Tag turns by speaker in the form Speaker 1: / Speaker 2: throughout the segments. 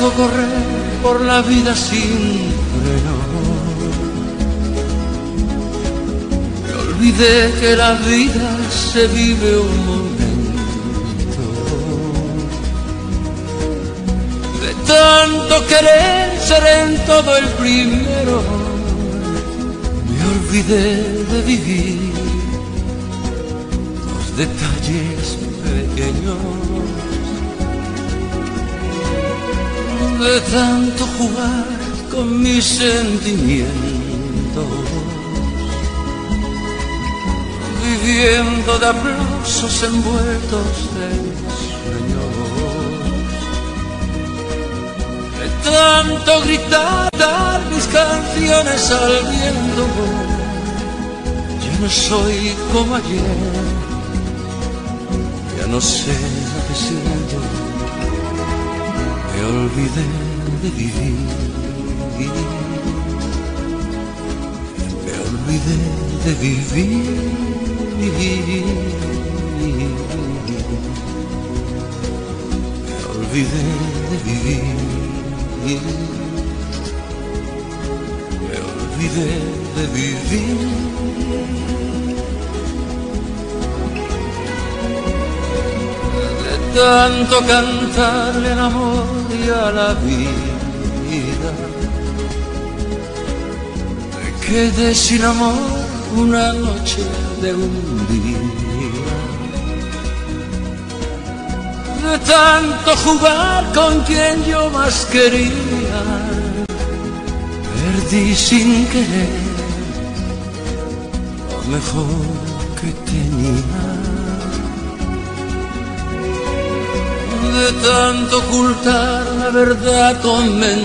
Speaker 1: correr por la vida sin freno, me olvidé que la vida se vive un momento. De tanto querer ser en todo el primero, me olvidé de vivir los detalles pequeños. De tanto jugar con mis sentimientos, viviendo de aplausos envueltos en sueños, de tanto gritar mis canciones al viento. Ya no soy como ayer, ya no sé lo que olvidé de vivir. Me olvidé de vivir. Me olvidé de vivir. Me olvidé de vivir. De tanto cantarle el amor y a la vida. Me quedé sin amor una noche de un día. De tanto jugar con quien yo más quería, perdí sin querer lo mejor que tenía. Tanto ocultar la verdad con mentiras.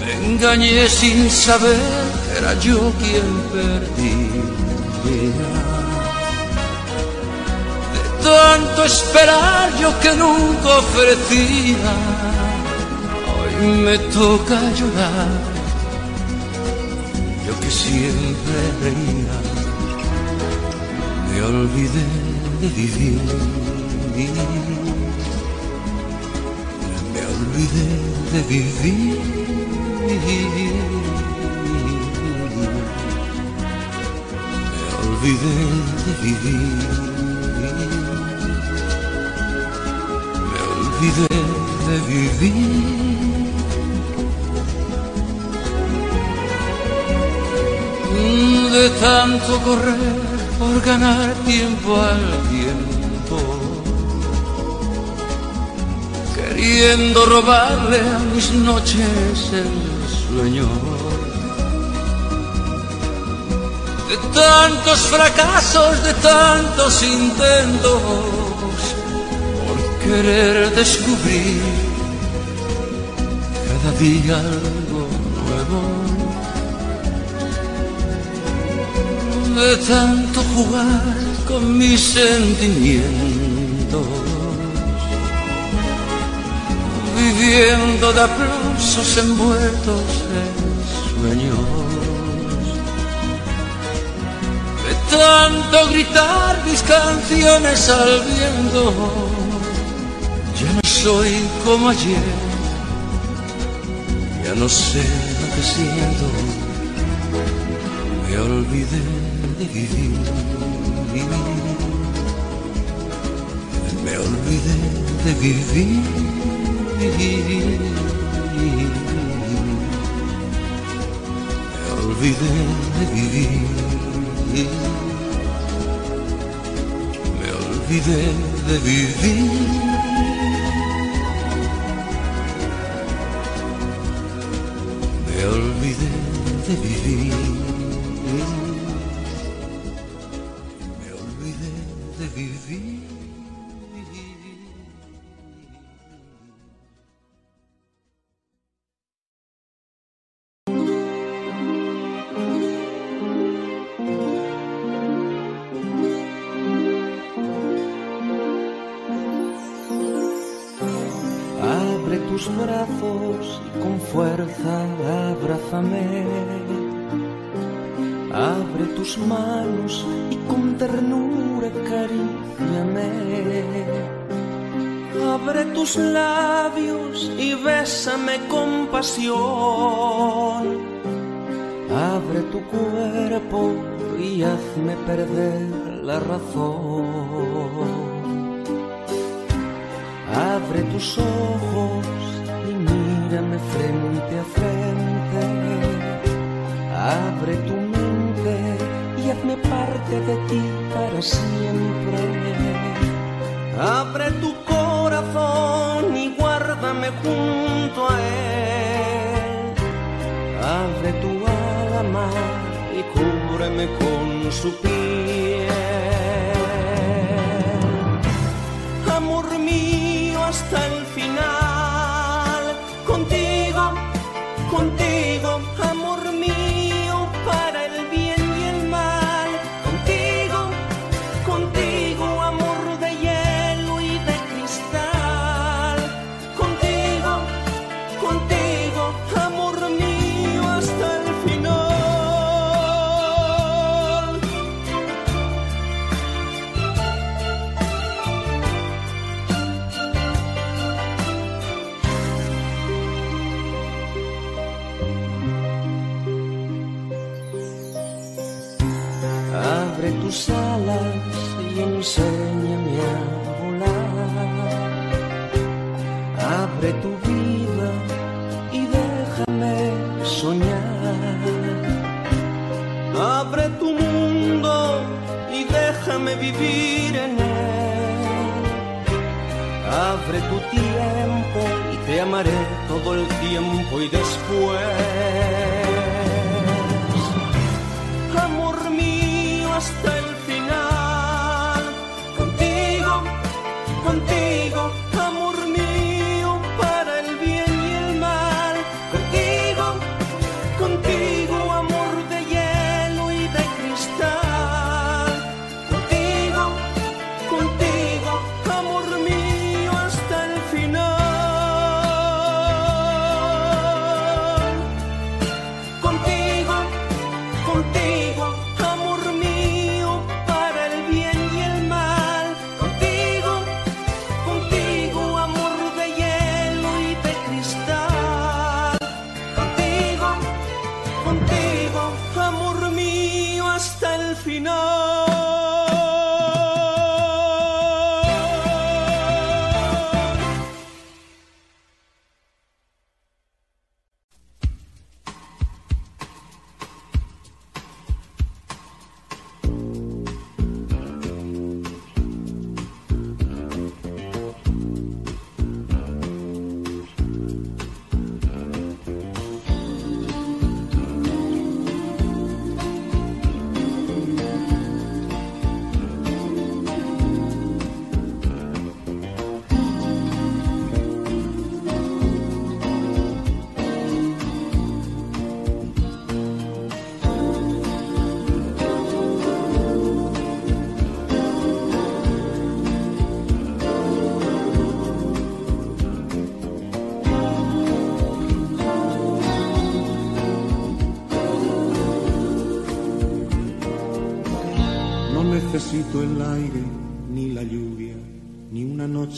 Speaker 1: Me engañé sin saber que era yo quien perdía. De tanto esperar yo que nunca ofrecía, hoy me toca llorar. Yo que siempre reía, me olvidé de vivir. Me olvidé de vivir. Me olvidé de vivir. Me olvidé de vivir. De tanto correr por ganar tiempo al tiempo, queriendo robarle a mis noches el sueño. De tantos fracasos, de tantos intentos, por querer descubrir cada día algo nuevo. De tanto jugar con mis sentimientos, viviendo de aplausos envueltos en sueños, de tanto gritar mis canciones al viento, ya no soy como ayer, ya no sé lo que siento, me olvidé de vivir. Me olvidé de vivir. Me olvidé de vivir. Me olvidé de vivir. Me olvidé de vivir.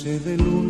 Speaker 2: Noche de luna,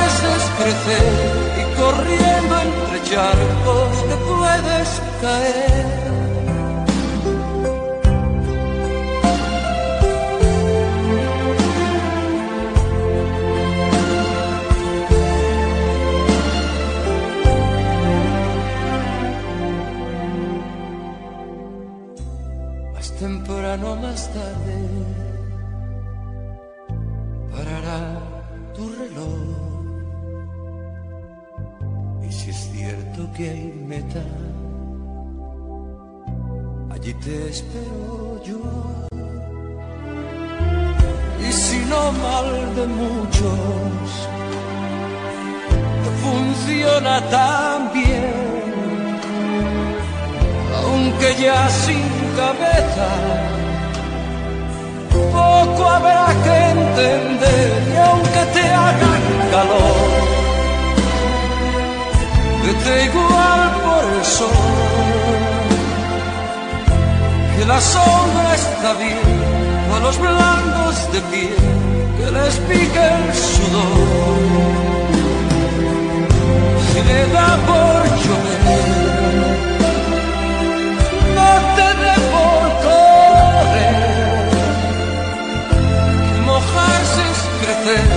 Speaker 1: fuerzas crecer y corriendo entre charcos te puedes caer. temprano más tarde Allí te espero yo. Y si no mal de muchos, funciona tan bien. Aunque ya sin cabeza, poco habrá que entender. Y aunque te hagan calor vete igual por el sol, que la sombra está bien a los blandos de piel que les pique el sudor. Si le da por llover, no te dé por correr, que mojarse es crecer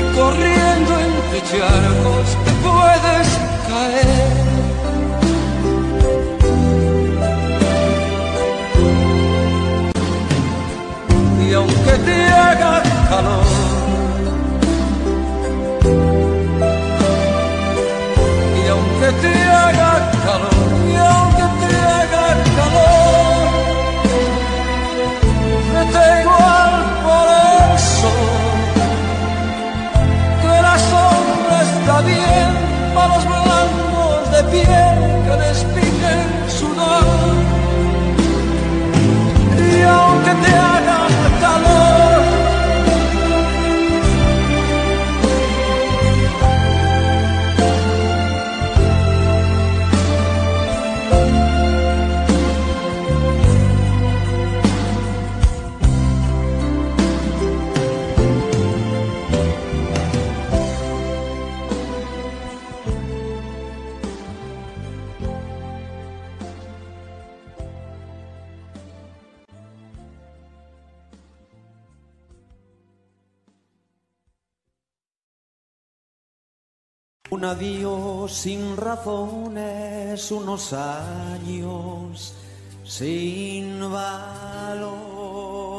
Speaker 1: y corriendo entre charcos te puedes caer. Y aunque te haga calor, te haga calor, y aunque te haga calor, vete igual por el sol, que la sombra está bien para los piel que les piquen sudor. Y aunque te haga
Speaker 3: Un adiós sin razones, unos años sin valor.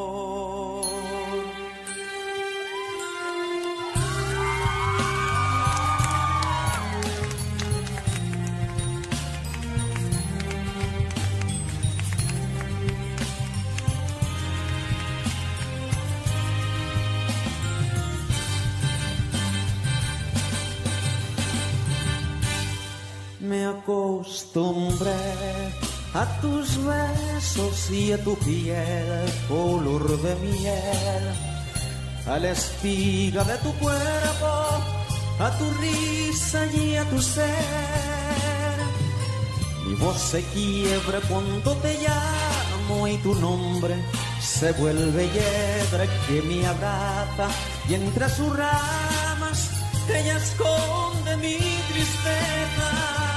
Speaker 3: Me acostumbré a tus besos y a tu piel color de miel, a la espiga de tu cuerpo, a tu risa y a tu ser. Mi voz se quiebra cuando te llamo y tu nombre se vuelve hiedra que me abraza y entre sus ramas ella esconde mi tristeza.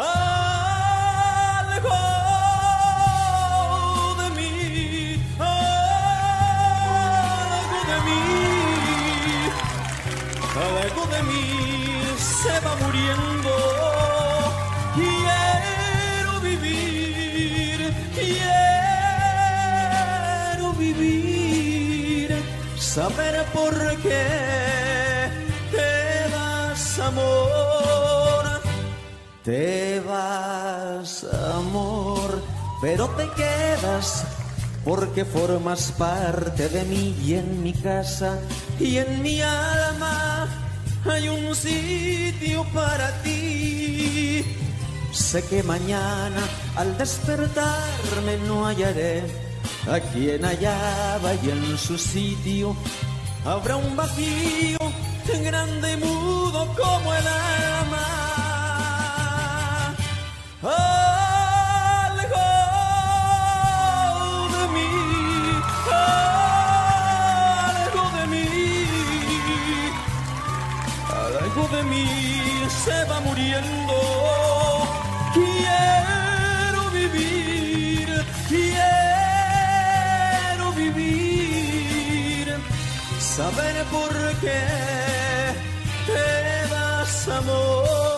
Speaker 3: Algo de mí, algo de mí, algo de mí se va muriendo. Quiero vivir, quiero vivir, saber por qué te das amor. Te vas, amor, pero te quedas porque formas parte de mí y en mi casa y en mi alma hay un sitio para ti. Sé que mañana al despertarme no hallaré a quien hallaba y en su sitio habrá un vacío grande y mudo como el alma. Algo de mí, algo de mí, algo de mí se va muriendo. Quiero vivir, quiero vivir, saber por qué te das amor.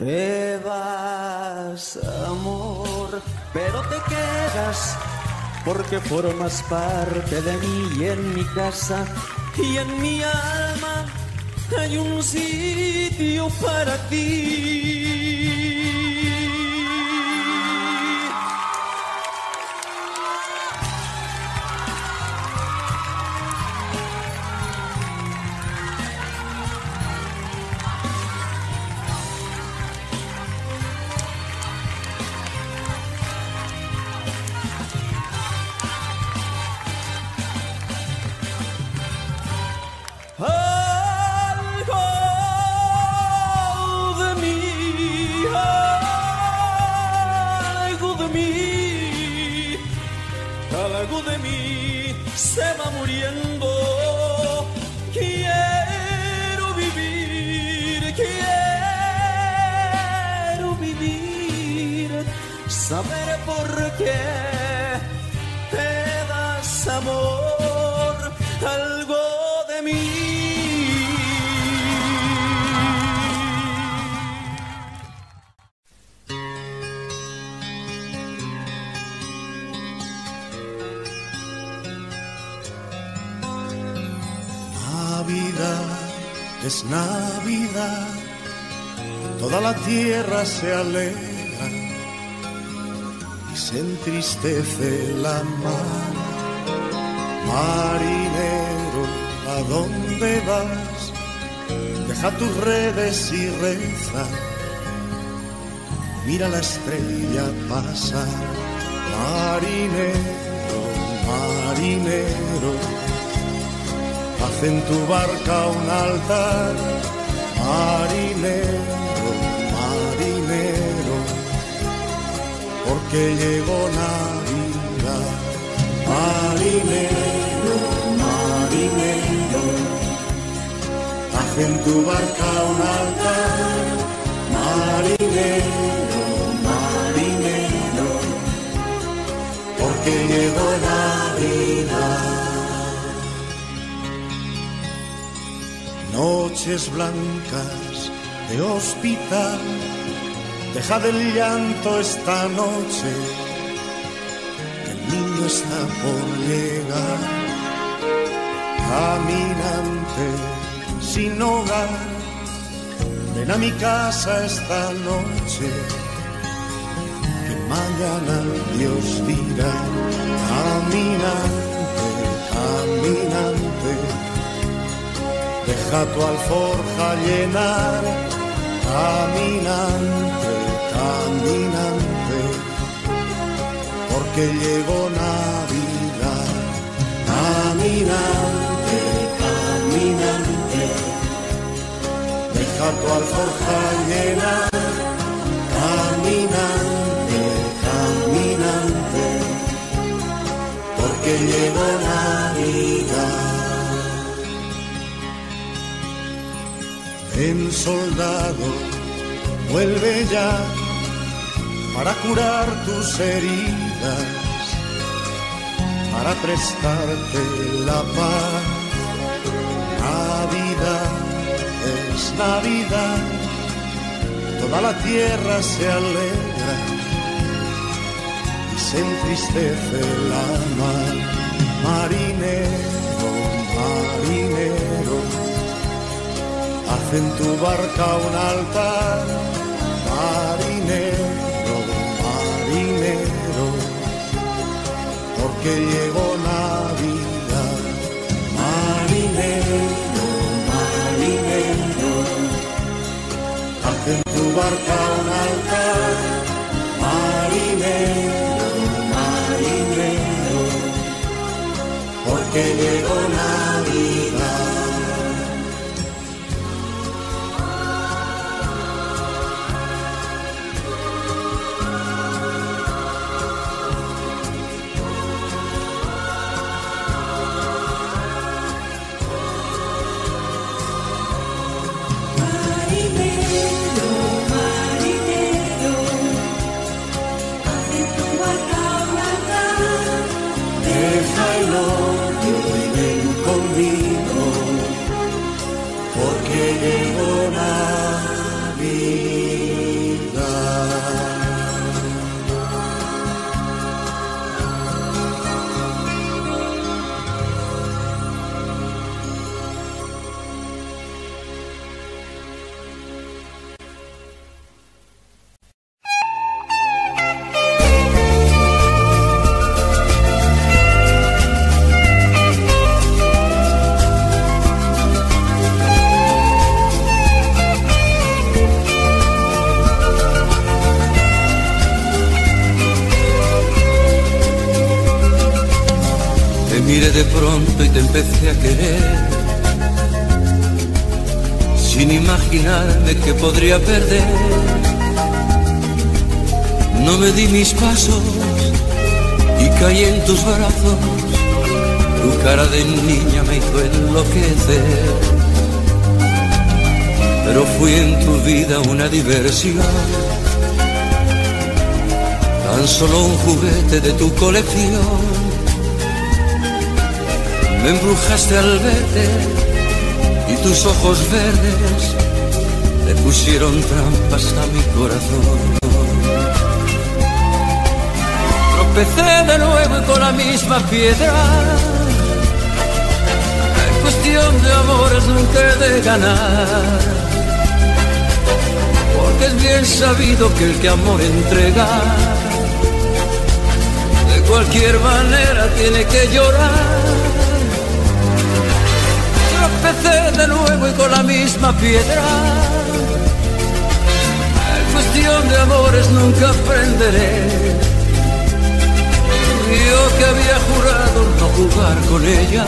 Speaker 3: Te vas, amor, pero te quedas porque formas parte de mí y en mi casa y en mi alma hay un sitio para ti.
Speaker 2: Es Navidad, toda la tierra se alegra y se entristece la mar. Marinero, ¿a dónde vas? Deja tus redes y reza. Mira la estrella pasar. Marinero, marinero haz en tu barca un altar, marinero, marinero, porque llegó Navidad, marinero, marinero, haz en tu barca un altar, marinero, marinero, porque llegó Navidad. Noches blancas de hospital. Deja del llanto esta noche, el niño está por llegar. Caminante sin hogar, ven a mi casa esta noche, que mañana Dios dirá. Caminante, caminante deja tu alforja llenar, caminante, caminante, porque llegó Navidad, caminante, caminante, deja tu alforja llenar, caminante, caminante, porque llegó Navidad. El soldado vuelve ya para curar tus heridas, para prestarte la paz. Navidad es Navidad, toda la tierra se alegra y se entristece la mar. Marinero, marinero haz en tu barca un altar, marinero, marinero, porque llegó Navidad, marinero, marinero, haz en tu barca un altar, marinero, marinero, porque llegó Navidad.
Speaker 1: Empecé a querer sin imaginarme que podría perder. No me di mis pasos y caí en tus brazos, tu cara de niña me hizo enloquecer. Pero fui en tu vida una diversión, tan solo un juguete de tu colección. Me embrujaste al verte y tus ojos verdes le pusieron trampas a mi corazón. Tropecé de nuevo con la misma piedra. En cuestión de amores nunca he de ganar. Porque es bien sabido que el que amor entrega, de cualquier manera tiene que llorar. Tropecé de nuevo y con la misma piedra. En cuestión de amores nunca aprenderé yo que había jurado no jugar con ella.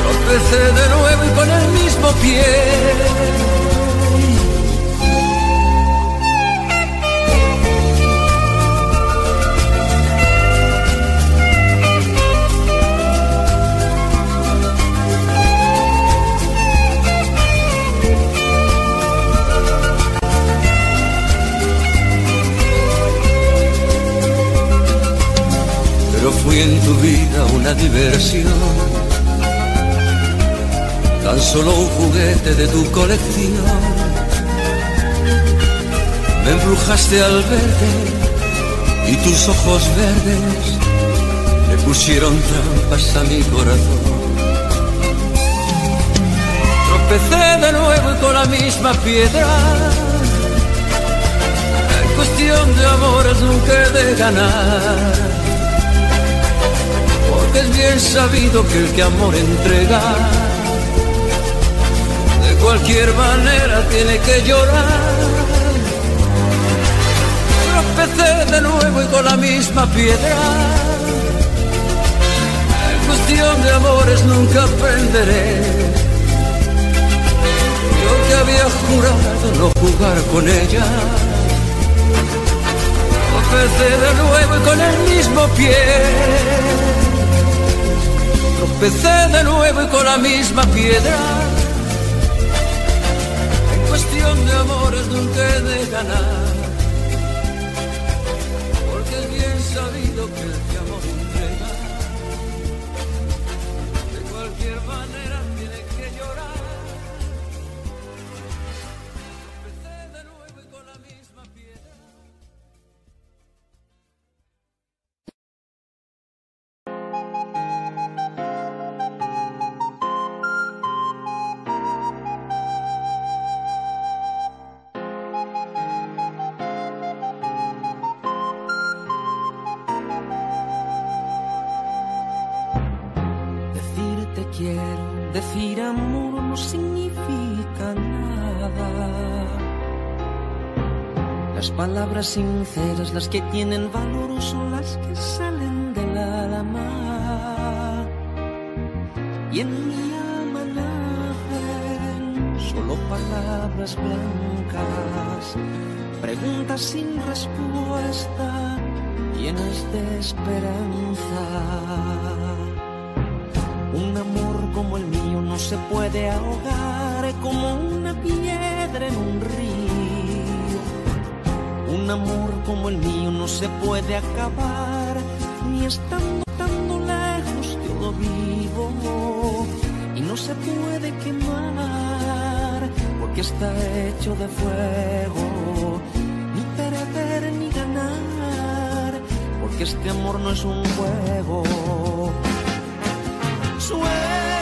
Speaker 1: Tropecé de nuevo y con el mismo pie. Fui en tu vida una diversión, tan solo un juguete de tu colección. Me embrujaste al verde y tus ojos verdes me pusieron trampas a mi corazón. Tropecé de nuevo con la misma piedra. En cuestión de amores nunca he de ganar es bien sabido que el que amor entrega, de cualquier manera tiene que llorar. Tropecé de nuevo y con la misma piedra. En cuestión de amores nunca aprenderé. Yo que había jurado no jugar con ella. Tropecé de nuevo y con el mismo pie Tropecé de nuevo y con la misma piedra. En cuestión de amores nunca he de ganar.
Speaker 3: Palabras sinceras, las que tienen valor son las que salen del alma. Y en mi alma nacen solo palabras blancas, preguntas sin respuesta, llenas de esperanza. Se puede ahogar como una piedra en un río un amor como el mío no se puede acabar, ni estando tan lejos yo vivo. Y no se puede quemar, porque está hecho de fuego. Ni perder ni ganar, porque este amor no es un juego. Sueños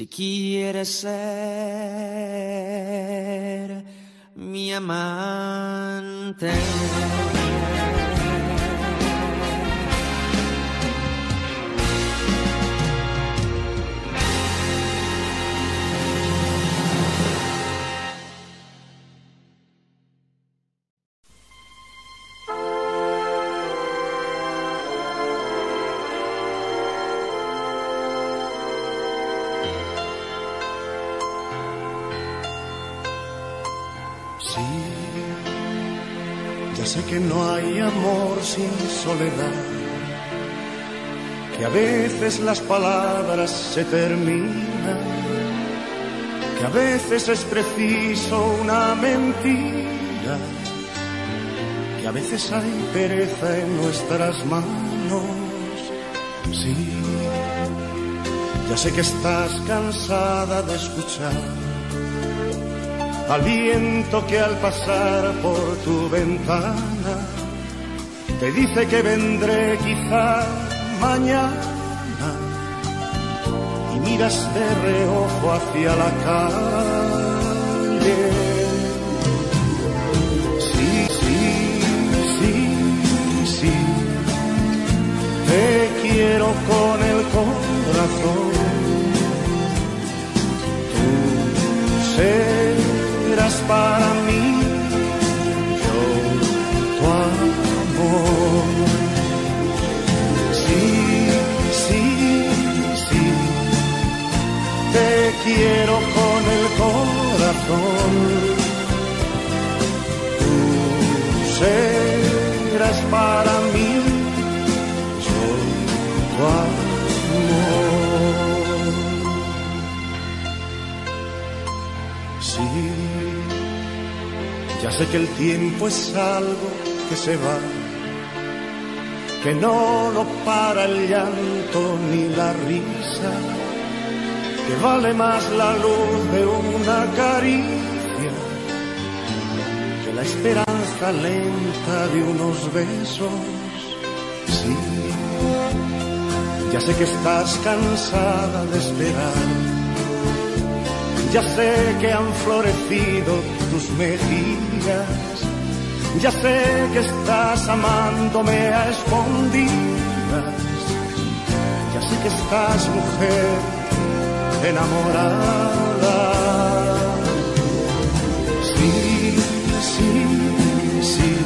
Speaker 3: si quieres ser
Speaker 2: sin soledad, que a veces las palabras se terminan, que a veces es preciso una mentira, que a veces hay pereza en nuestras manos. Sí, ya sé que estás cansada de escuchar al viento que al pasar por tu ventana dice que vendré quizá mañana y miras de reojo hacia la calle. Tiempo es algo que se va, que no lo para el llanto ni la risa, que vale más la luz de una caricia que la esperanza lenta de unos besos. Sí, ya sé que estás cansada de esperar. Ya sé que han florecido tus mejillas. Ya sé que estás amándome a escondidas. Ya sé que estás mujer enamorada. Sí, sí, sí.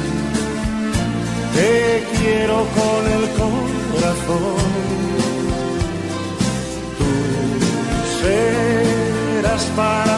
Speaker 2: Te quiero con el corazón. Tú serás para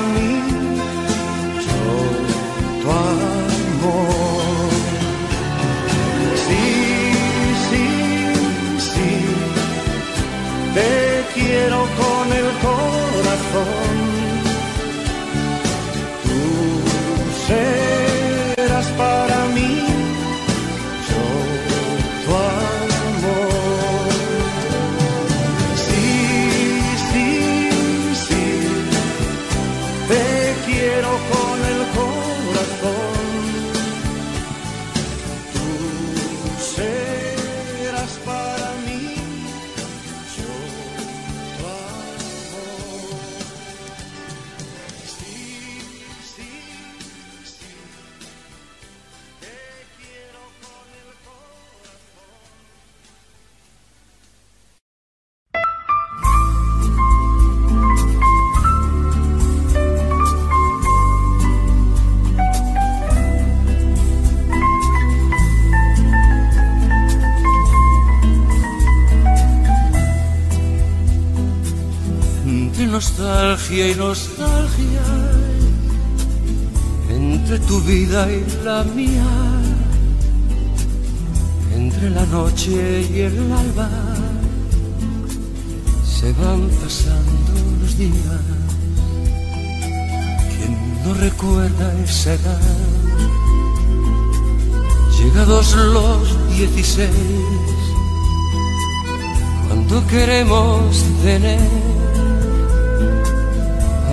Speaker 1: tener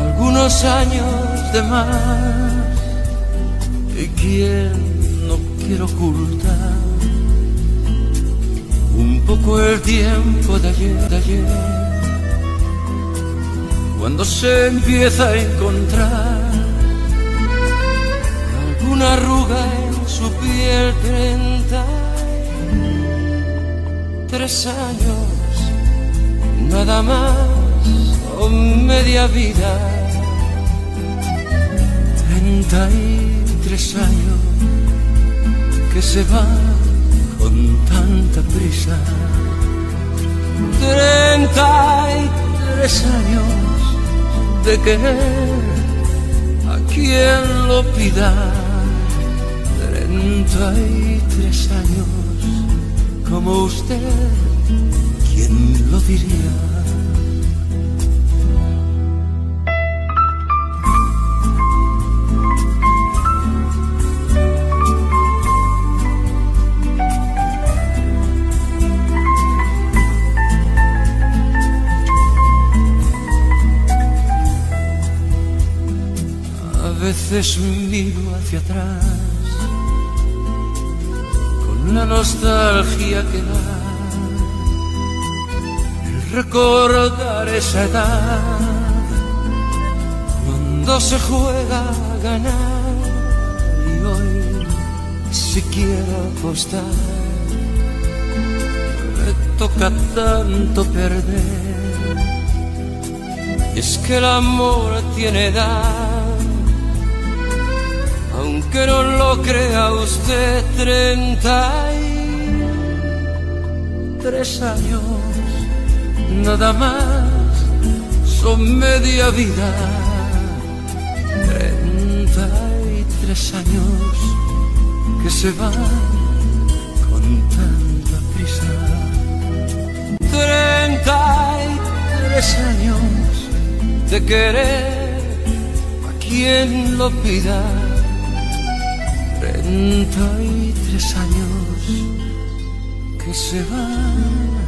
Speaker 1: algunos años de más. Y quien no quiere ocultar un poco el tiempo de ayer, de ayer cuando se empieza a encontrar alguna arruga en su piel treinta tres años nada más o media vida. Treinta y tres años que se van con tanta prisa. Treinta y tres años de querer a quien lo pida. Treinta y tres años como usted quién lo diría. A veces miro hacia atrás con la nostalgia que da recordar esa edad cuando se juega a ganar y hoy si quiero apostar. Me toca tanto perder. Es que el amor tiene edad, aunque no lo crea usted, treinta y tres años, nada más, son media vida, treinta y tres años que se van con tanta prisa, treinta y tres años de querer a quien lo pida. Treinta y tres años que se van.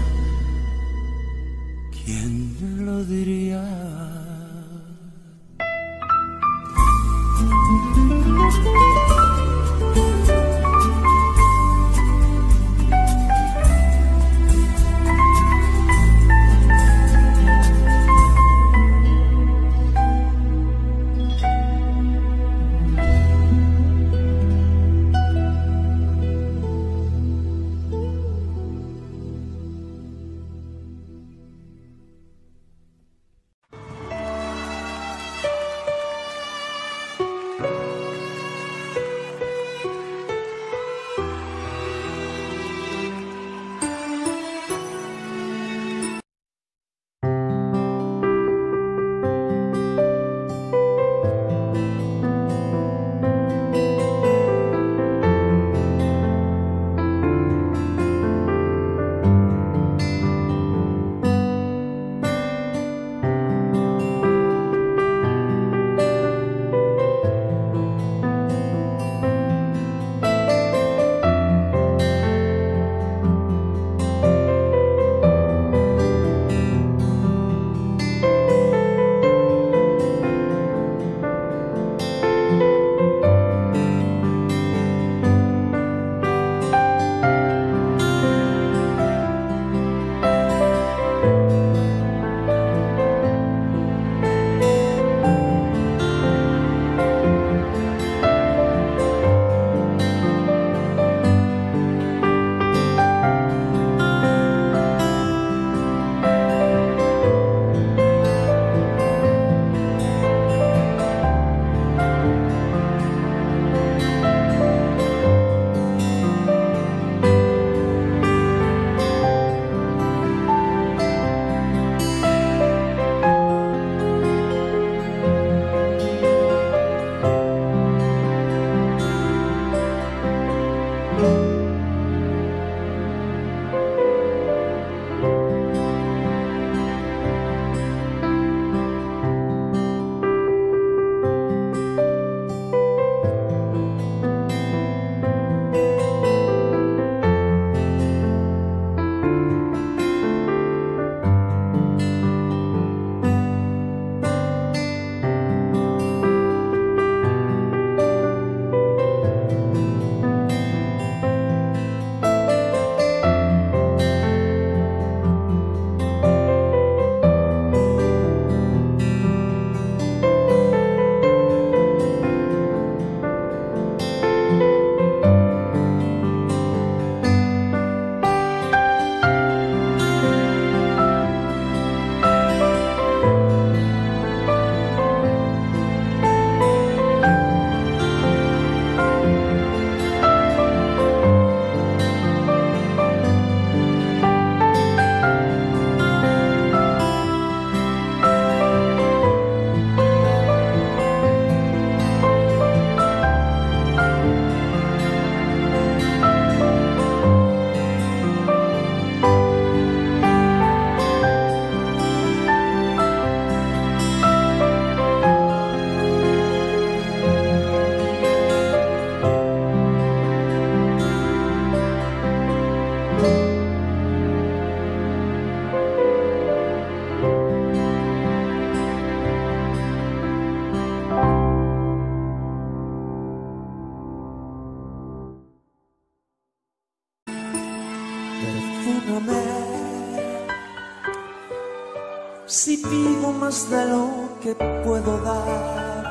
Speaker 3: Más de lo que puedo dar,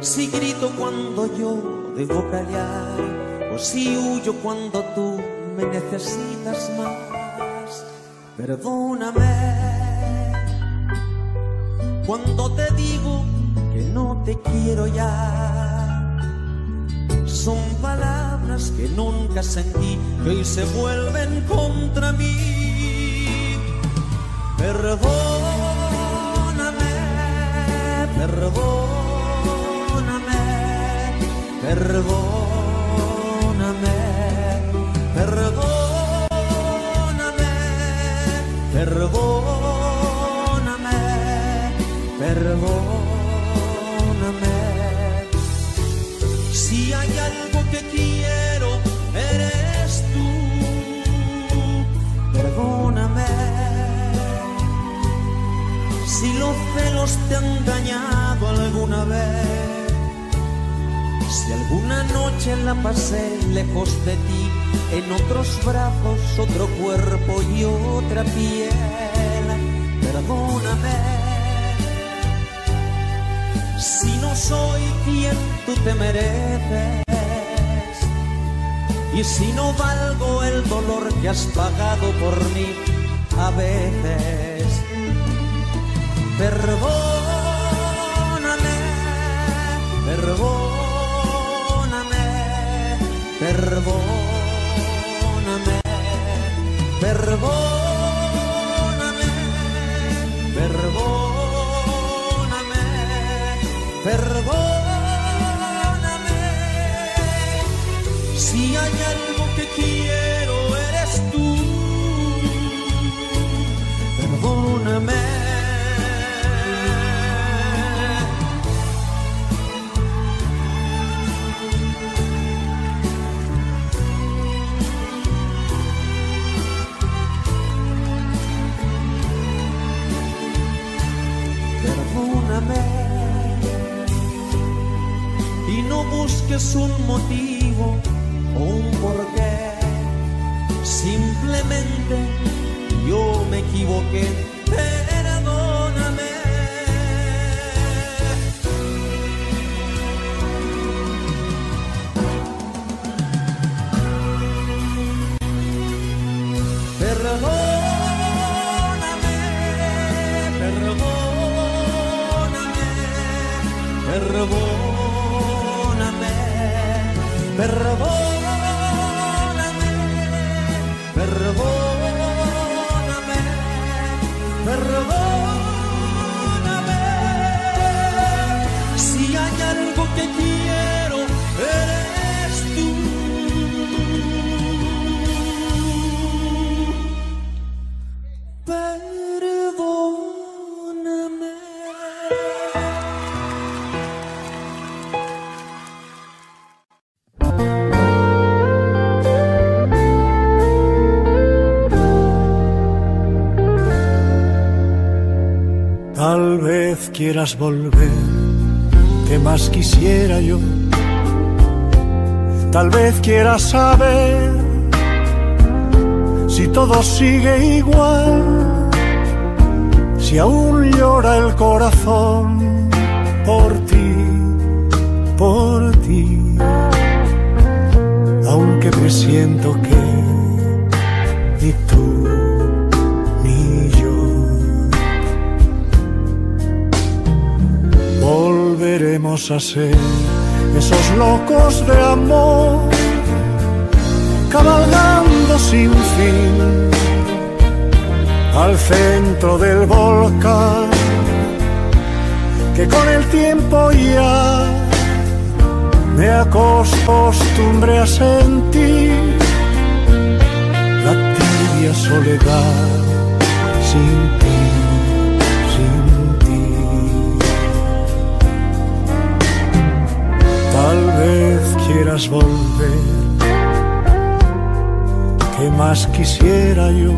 Speaker 3: si grito cuando yo debo callar, o si huyo cuando tú me necesitas más, perdóname cuando te digo que no te quiero ya. Son palabras que nunca sentí, que hoy se vuelven contra mí. Perdóname, perdóname, perdóname, perdóname, perdóname, perdóname. Alguna. Si alguna noche la pasé lejos de ti, en otros brazos, otro cuerpo y otra piel. Perdóname si no soy quien tú te mereces y si no valgo el dolor que has pagado por mí a veces. Perdóname, perdóname, perdóname, perdóname, perdóname, perdóname. Si hay algo busques un motivo o un porqué. Simplemente yo me equivoqué. Perdóname,
Speaker 2: quieras volver, que más quisiera yo. Tal vez quieras saber si todo sigue igual, si aún llora el corazón por ti, por ti. Aunque presiento que a ser esos locos de amor, cabalgando sin fin al centro del volcán, que con el tiempo ya me acostumbré a sentir la tibia soledad sin quieras volver, que más quisiera yo,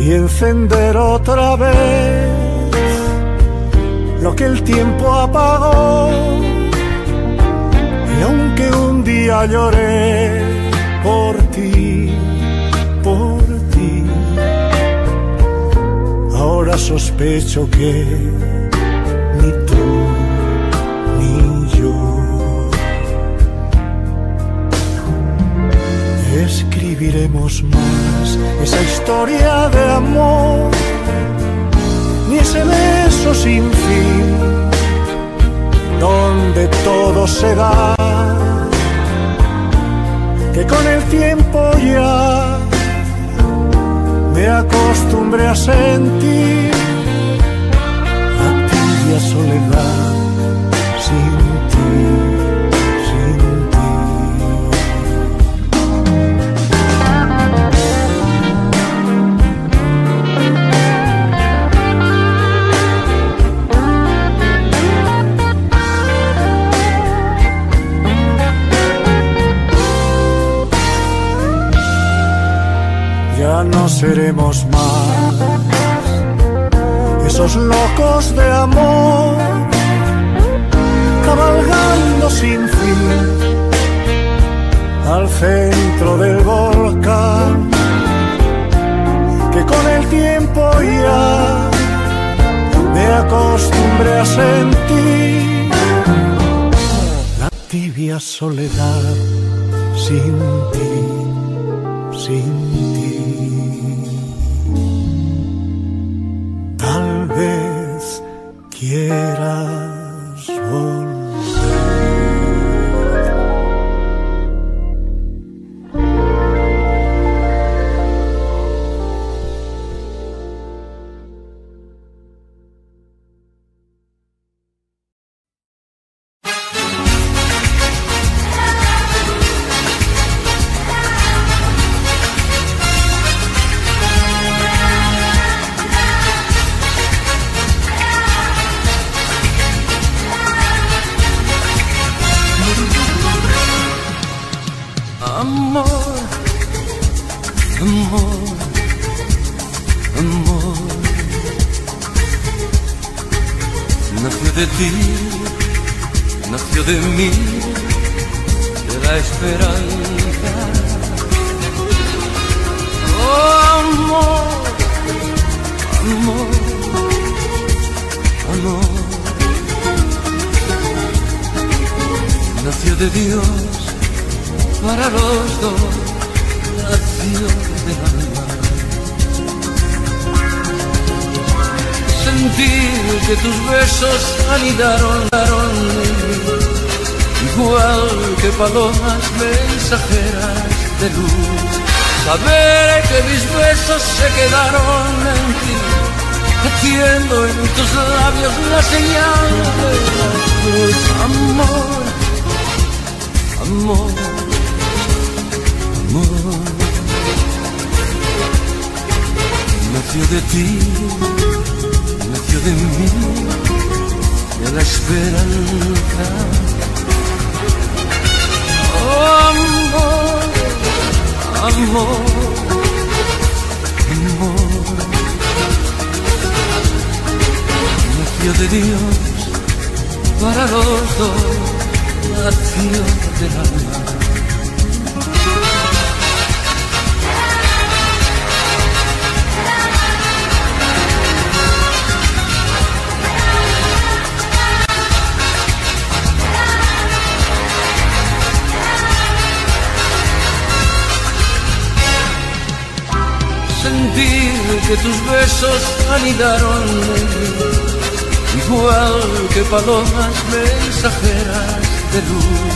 Speaker 2: y encender otra vez lo que el tiempo apagó. Y aunque un día lloré por ti, por ti, sospecho que escribiremos más. Esa historia de amor, ni ese beso sin fin, donde todo se da, que con el tiempo ya me acostumbré a sentir la tibia soledad sin ti, seremos más esos locos de amor, cabalgando sin fin al centro del volcán, que con el tiempo ya me acostumbré a sentir la tibia soledad sin ti, sin ti.
Speaker 1: En ti, haciendo en tus labios la señal de la cruz. Amor, amor amor nació de ti, nació de mí, de la esperanza. Amor, amor, amor, nació de Dios para los dos, nació del alma. Que tus besos anidaron igual que palomas mensajeras de luz.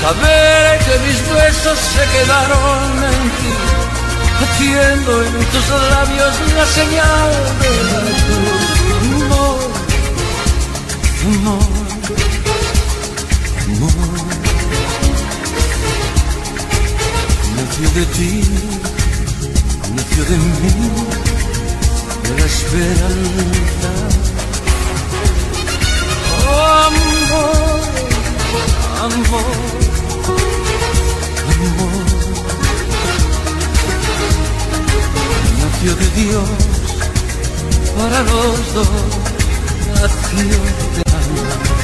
Speaker 1: Saber que mis besos se quedaron en ti, haciendo en tus labios la señal de la cruz. Amor, amor, amor, nació de ti nació de mí, la esperanza. Oh, amor, amor, amor. Nació de Dios para los dos, nació de alma.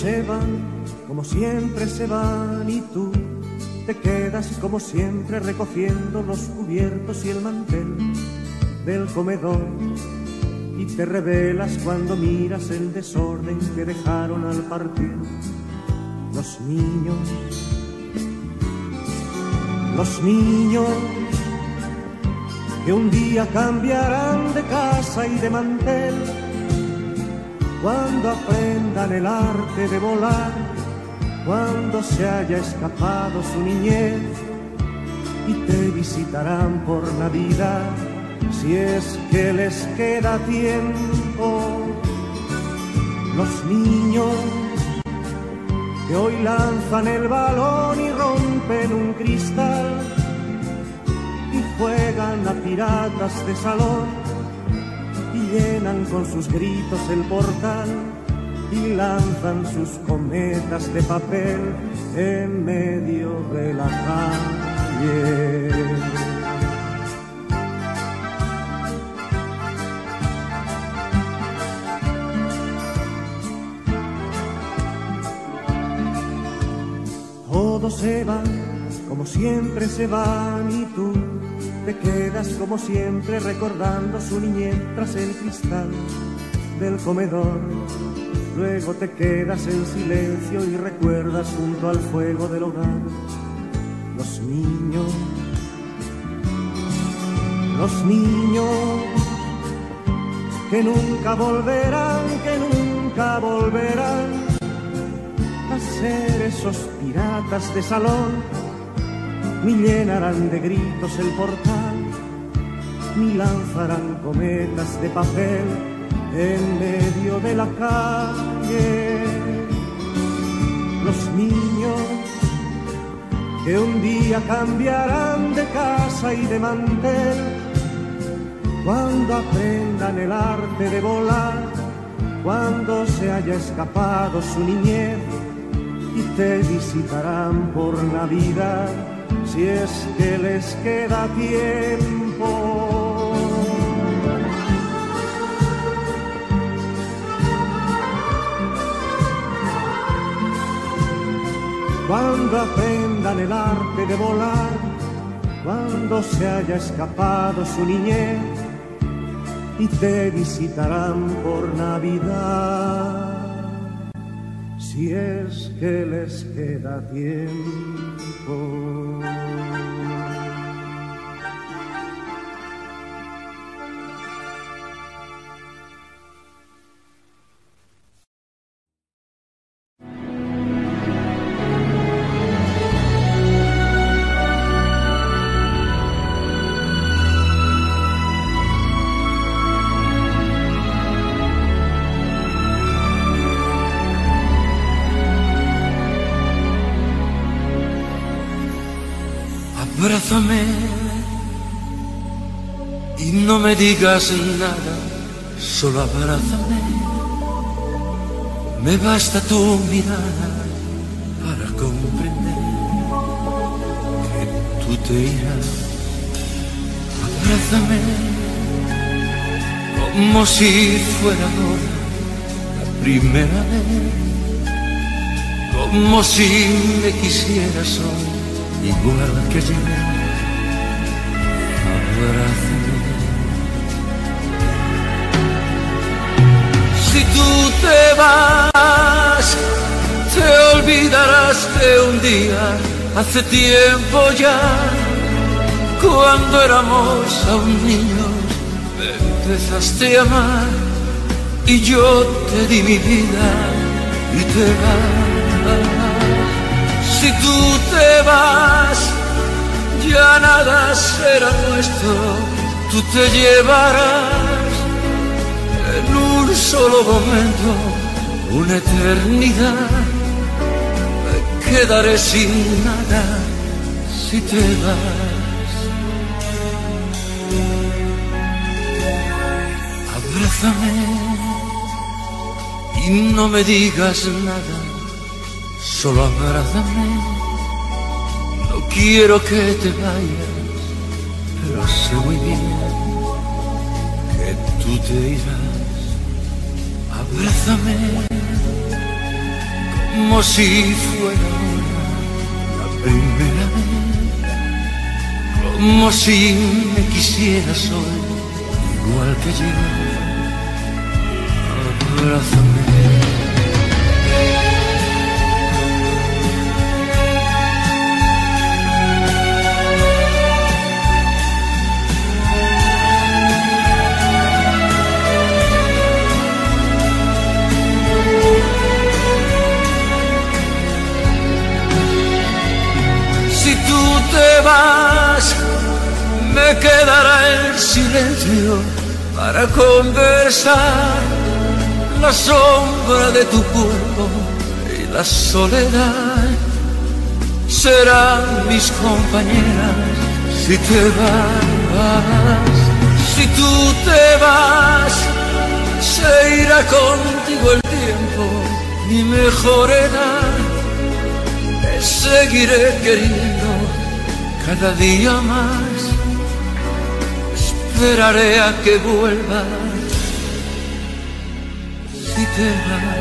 Speaker 2: Se van como siempre se van y tú te quedas como siempre recogiendo los cubiertos y el mantel del comedor y te revelas cuando miras el desorden que dejaron al partir los niños. Los niños que un día cambiarán de casa y de mantel cuando aprendan el arte de volar, cuando se haya escapado su niñez y te visitarán por Navidad, si es que les queda tiempo. Los niños que hoy lanzan el balón y rompen un cristal y juegan a piratas de salón llenan con sus gritos el portal y lanzan sus cometas de papel en medio de la calle. Todos se van como siempre se van y tú te quedas como siempre recordando su niñez tras el cristal del comedor. Luego te quedas en silencio y recuerdas junto al fuego del hogar los niños, los niños que nunca volverán, que nunca volverán a ser esos piratas de salón ni llenarán de gritos el portal, ni lanzarán cometas de papel en medio de la calle. Los niños que un día cambiarán de casa y de mantel, cuando aprendan el arte de volar, cuando se haya escapado su niñez y te visitarán por Navidad si es que les queda tiempo. Cuando aprendan el arte de volar, cuando se haya escapado su niñez y te visitarán por Navidad si es que les queda tiempo.
Speaker 1: Me digas nada, solo abrázame. Me basta tu mirada para comprender que tú te irás. Abrázame como si fuera ahora la primera vez, como si me quisieras hoy igual que ayer. Abrázame. Si tú te vas, te olvidarás de un día, hace tiempo ya, cuando éramos aún niños, me empezaste a amar y yo te di mi vida y te vas. Si tú te vas, ya nada será nuestro, tú te llevarás en un solo momento una eternidad. Me quedaré sin nada si te vas. Abrázame y no me digas nada solo abrázame. No quiero que te vayas, pero sé muy bien que tú te irás. Abrázame como si fuera la primera vez, como si me quisieras hoy, igual que yo. Abrázame. Te vas, me quedará el silencio para conversar, la sombra de tu cuerpo y la soledad serán mis compañeras. Si te vas, si tú te vas, se irá contigo el tiempo, mi mejor edad, te seguiré queriendo cada día más esperaré a que vuelvas si te vas.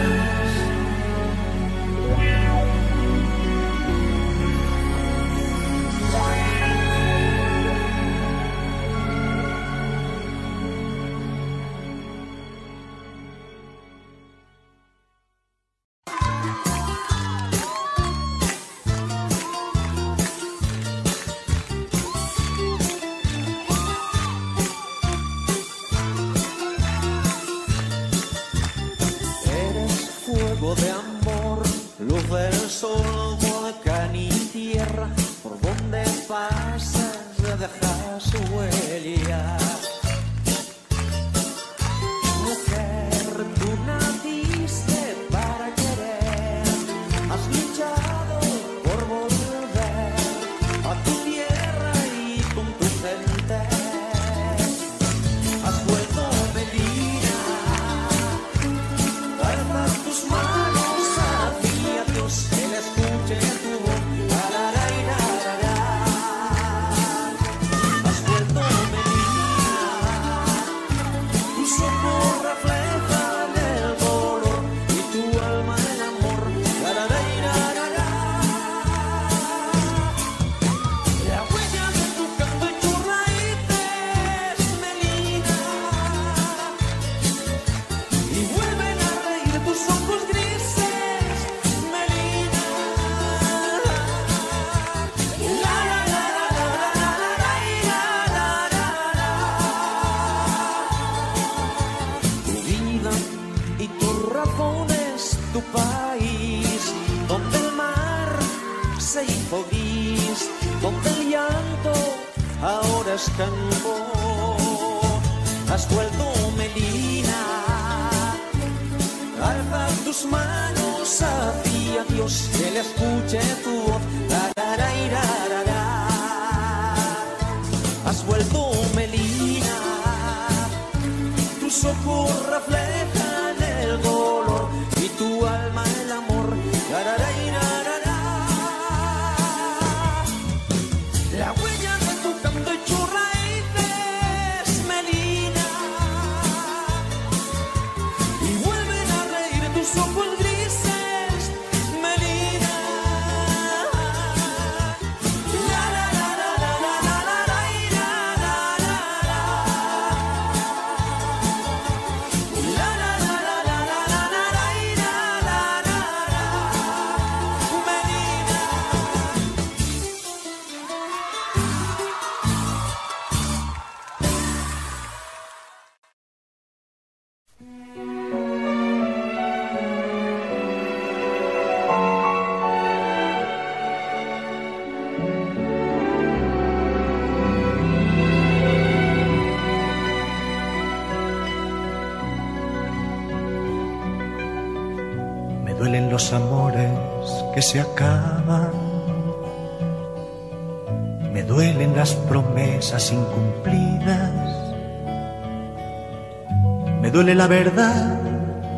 Speaker 2: Me duele la verdad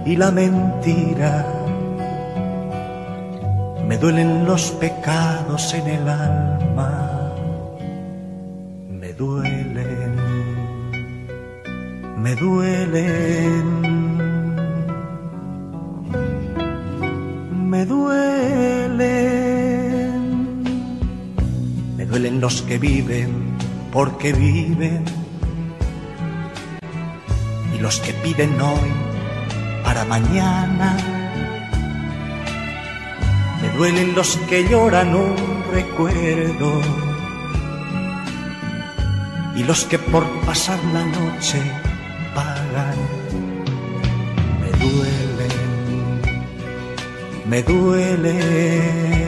Speaker 2: y la mentira. Me duelen los pecados en el alma. Me duelen. Me duelen. me duelen. Me duelen los que viven porque viven los que piden hoy para mañana. Me duelen los que lloran un recuerdo y los que por pasar la noche pagan. Me duelen me duele,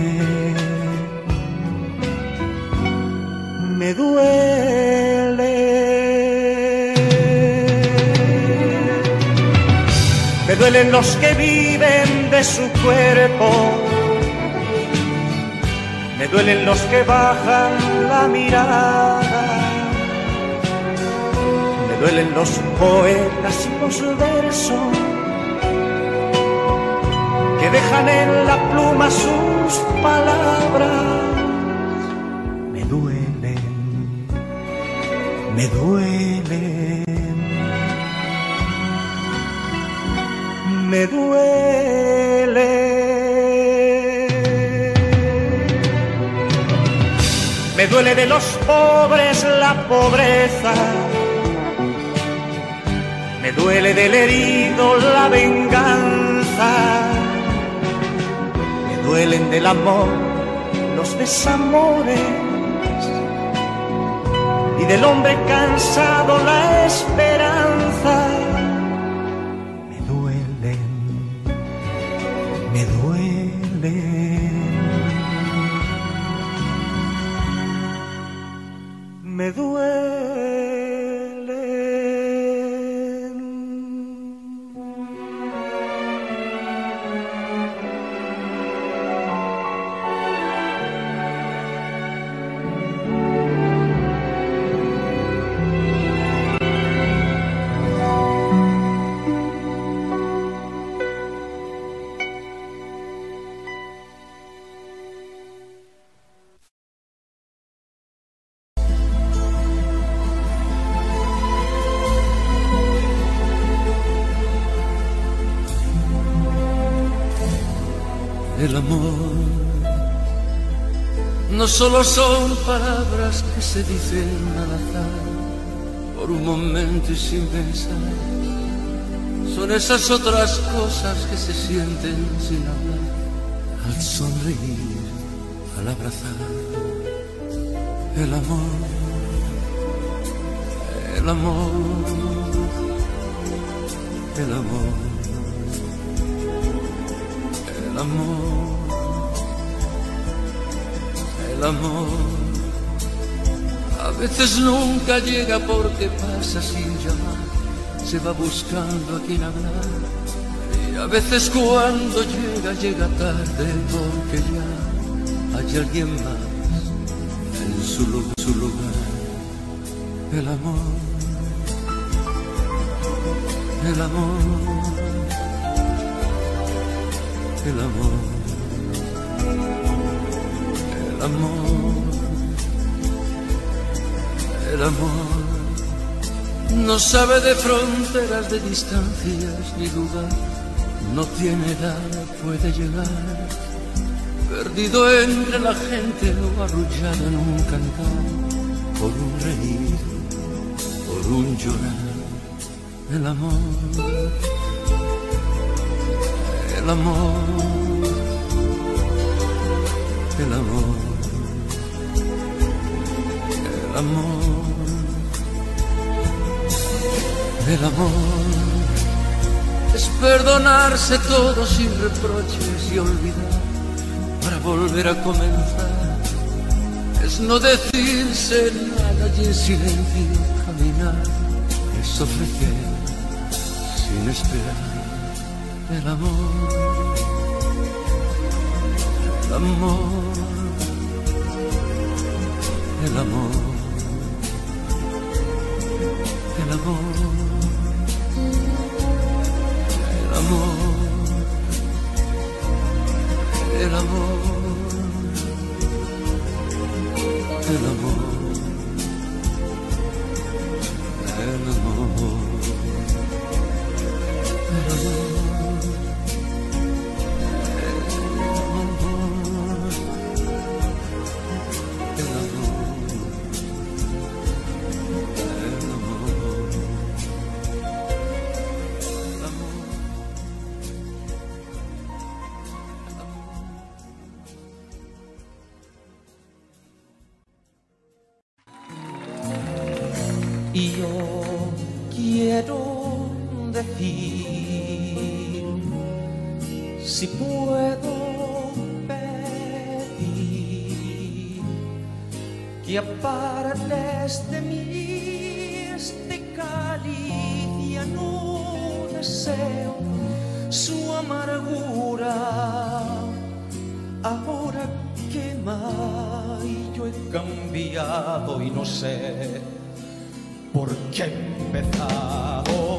Speaker 2: duelen los que viven de su cuerpo, me duelen los que bajan la mirada, me duelen los poetas y los versos que dejan en la pluma sus palabras. Me duelen, me duelen, me duele. Me duele de los pobres la pobreza. Me duele del herido la venganza me duelen del amor los desamores y del hombre cansado la esperanza.
Speaker 1: El amor no solo son palabras que se dicen al azar por un momento y sin pensar. Son esas otras cosas que se sienten sin hablar, al sonreír, al abrazar. El amor, el amor, el amor, el amor, el amor. A veces nunca llega porque pasa sin llamar, se va buscando a quien hablar. Y a veces cuando llega, llega tarde porque ya hay alguien más en su lugar. Su lugar. El amor, el amor, el amor, el amor el amor. No sabe de fronteras, de distancias ni lugar, no tiene edad, puede llegar, perdido entre la gente o arrullado en un cantar, por un reír, por un llorar, el amor, el amor, el amor, el amor. El amor es perdonarse todo sin reproches y olvidar para volver a comenzar. Es no decirse nada y en silencio caminar. Es ofrecer sin esperar el amor. El amor. El amor. El amor.
Speaker 3: Si puedo pedir, que apartes de mí este cáliz, ya no deseo su amargura. Ahora quema y yo he cambiado y no sé por qué he empezado.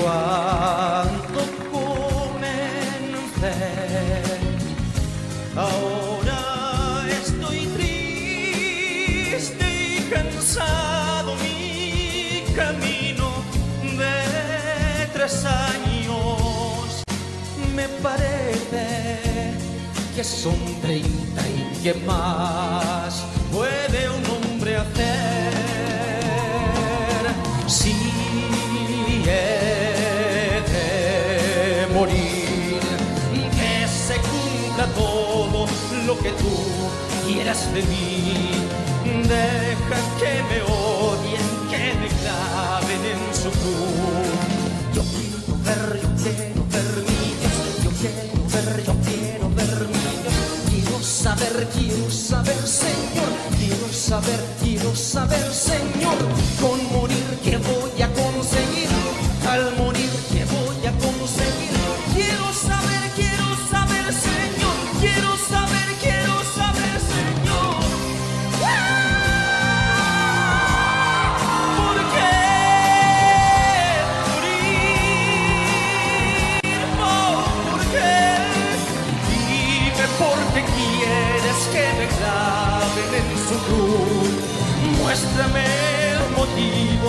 Speaker 3: Cuando comencé. Ahora estoy triste y cansado. Mi camino de tres años me parece que son treinta y que más puede un que tú quieras de mí. Deja que me odien, que me claven en su cruz. Yo quiero ver, yo quiero ver mi Yo quiero ver, yo quiero ver mi Quiero saber, quiero saber, Señor. Quiero saber, quiero saber, Señor. Muéstrame el motivo,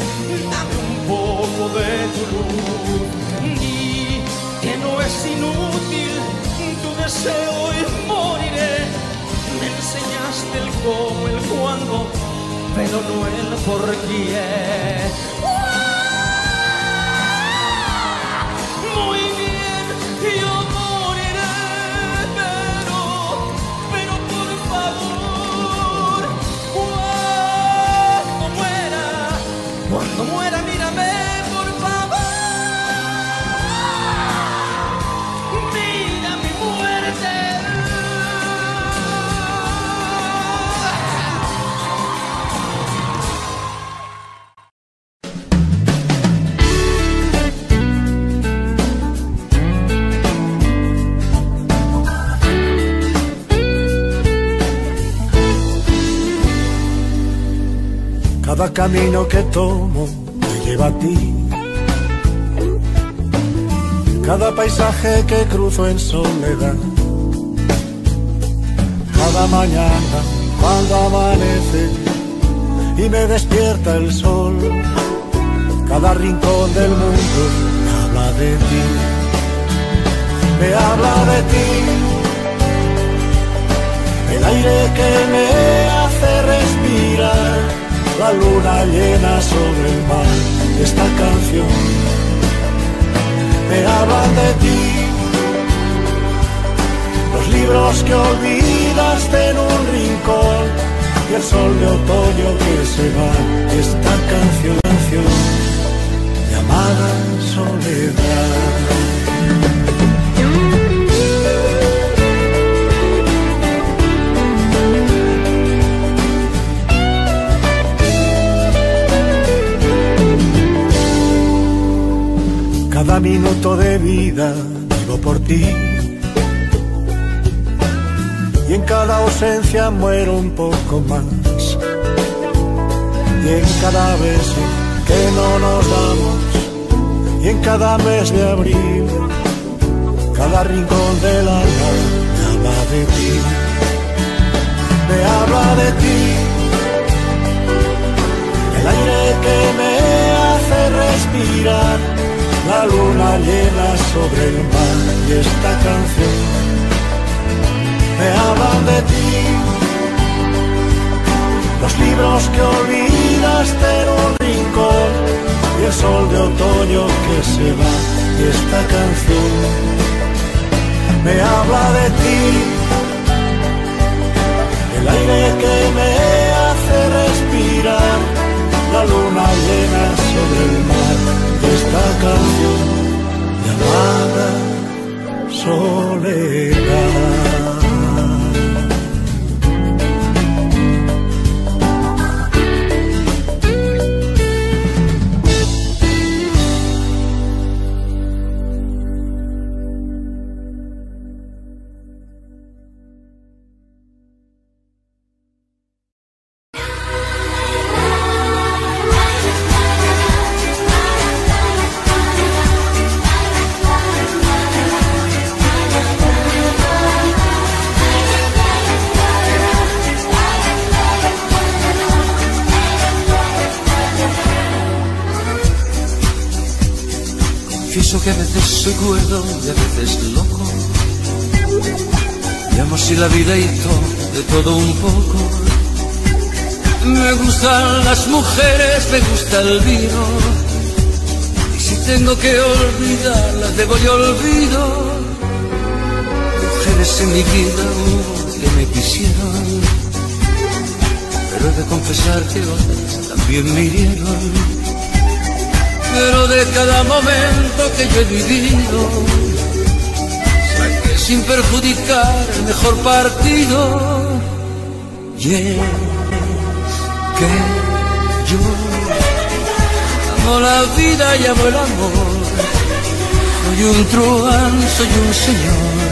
Speaker 3: dame un poco de tu luz. Di que no es inútil tu deseo y moriré. Me enseñaste el cómo, el cuándo, pero no el por qué.
Speaker 2: Camino que tomo me lleva a ti. Cada paisaje que cruzo en soledad. Cada mañana cuando amanece y me despierta el sol. Cada rincón del mundo me habla de ti. Me habla de ti. El aire que me hace respirar la luna llena sobre el mar, esta canción me hablan de ti. Los libros que olvidaste en un rincón y el sol de otoño que se va, esta canción llamada soledad. Cada minuto de vida vivo por ti. Y en cada ausencia muero un poco más. Y en cada beso que no nos damos. Y en cada mes de abril. Cada rincón del alma me habla de ti. Me habla de ti. El aire que me hace respirar la luna llena sobre el mar y esta canción me hablan de ti. Los libros que olvidaste en un rincón y el sol de otoño que se va y esta canción me habla de ti. El aire que me hace respirar la luna llena sobre el mar esta canción llamada soledad.
Speaker 1: Soy cuerdo y a veces loco. Llamo así la vida y todo, de todo un poco. Me gustan las mujeres, me gusta el vino. Y si tengo que olvidarlas, debo y olvido. Mujeres en mi vida que me quisieron. Pero he de confesar que otras también me hirieron pero de cada momento que yo he vivido, saqué sin perjudicar el mejor partido. Y es que yo amo la vida y amo el amor. Soy un truán, soy un señor,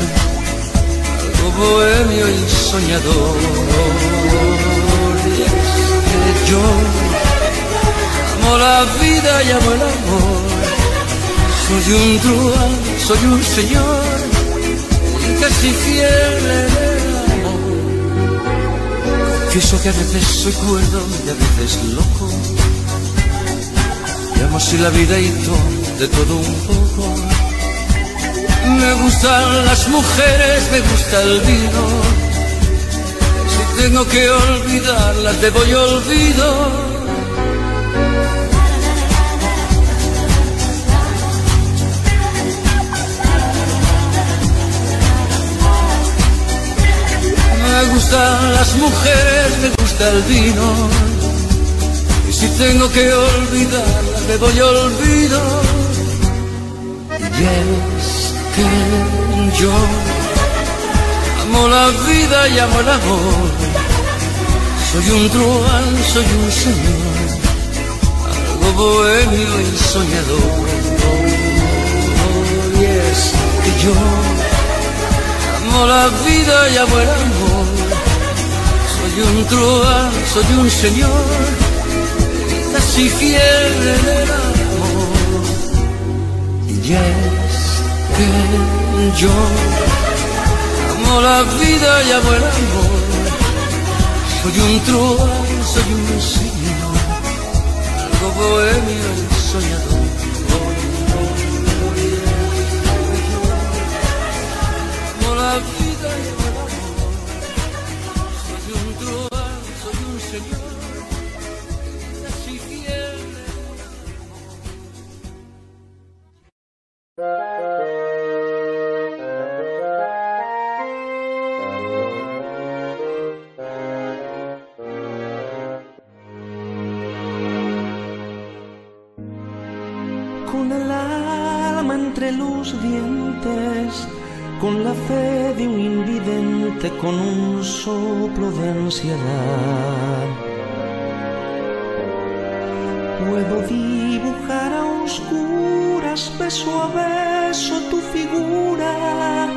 Speaker 1: algo bohemio y soñador. Y es que yo amo la vida y amo el amor. Soy un truán, soy un señor, y casi fiel en el amor. Confieso que a veces soy cuerdo y a veces loco. Llamo así la vida y todo, de todo un poco. Me gustan las mujeres, me gusta el vino. Si tengo que olvidarlas, debo y olvido. Me gustan las mujeres, me gusta el vino. Y si tengo que olvidarla, me doy olvido. Y es que yo amo la vida y amo el amor. Soy un truán, soy un señor, algo bohemio y soñador. Y es que yo amo la vida y amo el amor. Soy un truán, soy un señor, casi fiel en el amor. Y es que yo amo la vida y amo el amor. Soy un truán, soy un señor, algo bohemio y soñador.
Speaker 3: De ansiedad. Puedo dibujar a oscuras, beso a beso tu figura,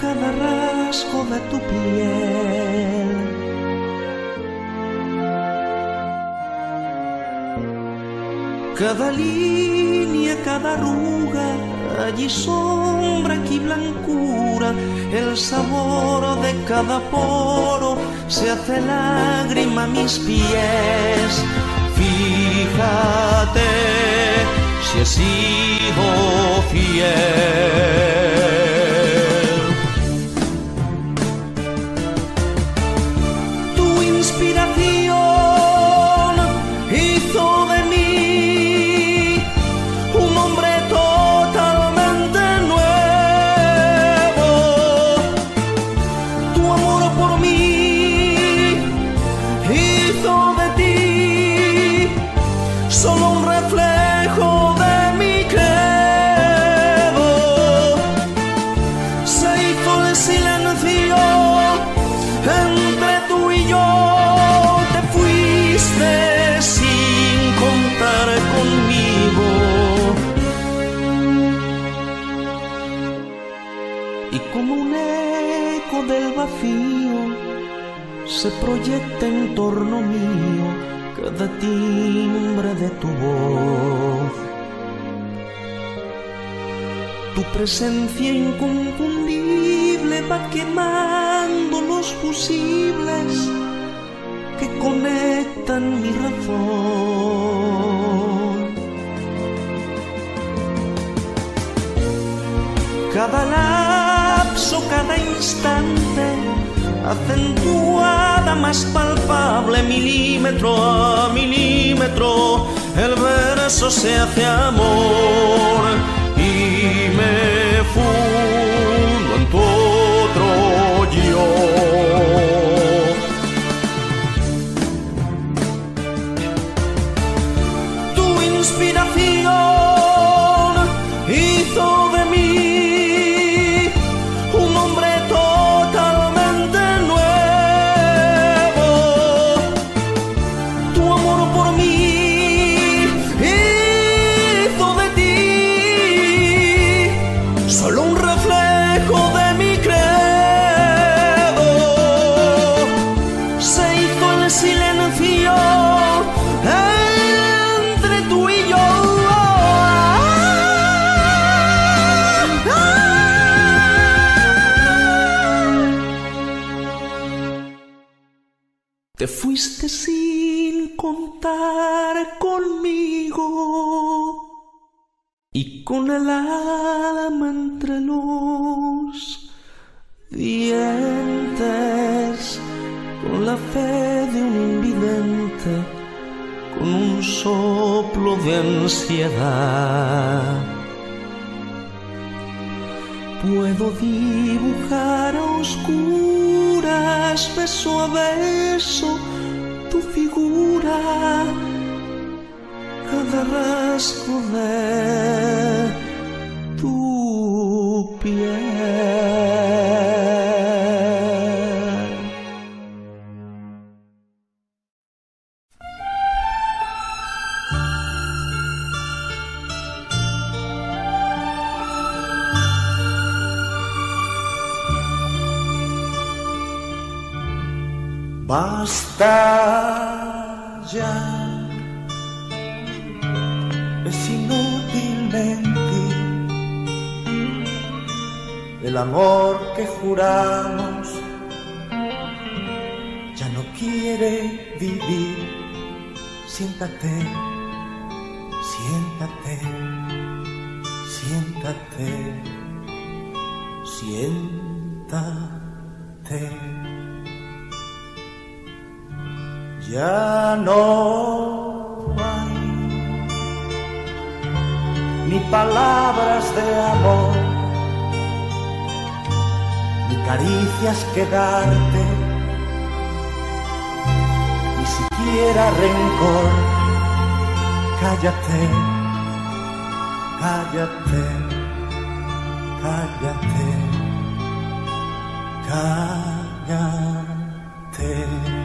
Speaker 3: cada rasgo de tu piel. Cada línea, cada arruga, allí sombra, aquí blancura, el sabor de cada poro se hace lágrima a mis pies. Fíjate si he fiel. Mío cada timbre de tu voz. Tu presencia inconfundible va quemando los fusibles que conectan mi razón. Cada lapso, cada instante, acentuada, más palpable, milímetro a milímetro, el verso se hace amor Te fuiste sin contar conmigo y con el alma entre los dientes, con la fe de un invidente, con un soplo de ansiedad. Puedo dibujar a oscuras, beso a beso, tu figura cada rasgo de tu piel.
Speaker 2: Ya, es inútil mentir. El amor que juramos ya no quiere vivir. Siéntate, siéntate, siéntate, siéntate. Ya no hay ni palabras de amor, ni caricias que darte, ni siquiera rencor. Cállate, cállate, cállate, cállate.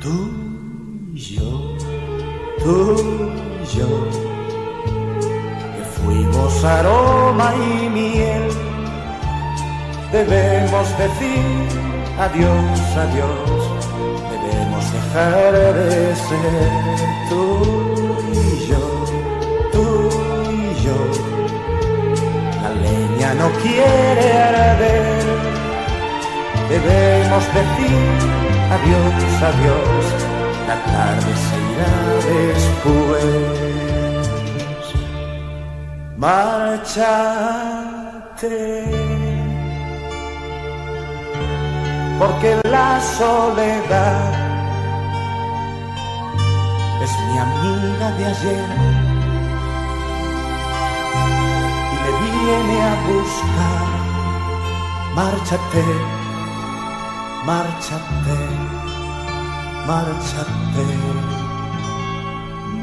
Speaker 2: Tú y yo, tú y yo, que fuimos aroma y miel, debemos decir adiós, adiós, debemos dejar de ser tú y yo, tú y yo. La leña no quiere arder, debemos decir adiós, adiós, la tarde se irá después. Márchate, porque la soledad es mi amiga de ayer y me viene a buscar. Márchate márchate, márchate,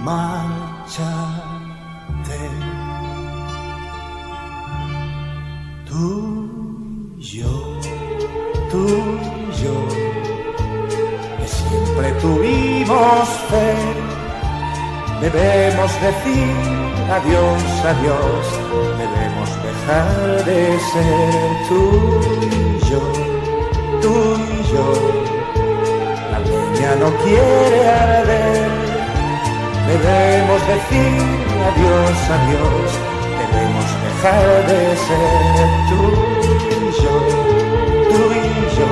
Speaker 2: márchate. Tú yo, tú y yo, que siempre tuvimos fe, debemos decir adiós, adiós, debemos dejar de ser tú y yo tú y yo. La leña no quiere arder. Debemos decir adiós, adiós. Debemos dejar de ser tú y yo, tú y yo.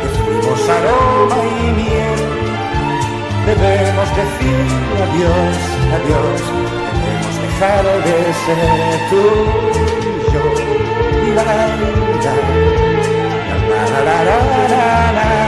Speaker 2: Que fuimos aroma y miel. Debemos decir adiós, adiós. Debemos dejar de ser tú y yo. La, la,
Speaker 1: la la la la la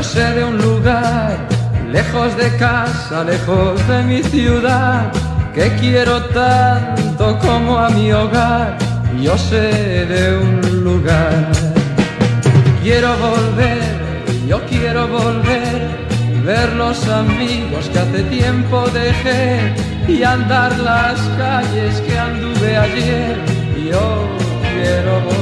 Speaker 1: yo sé de un lugar, lejos de casa, lejos de mi ciudad, que quiero tanto como a mi hogar. Yo sé de un lugar. Quiero volver, yo quiero volver, ver los amigos que hace tiempo dejé y andar las calles que anduve ayer. Yo quiero volver.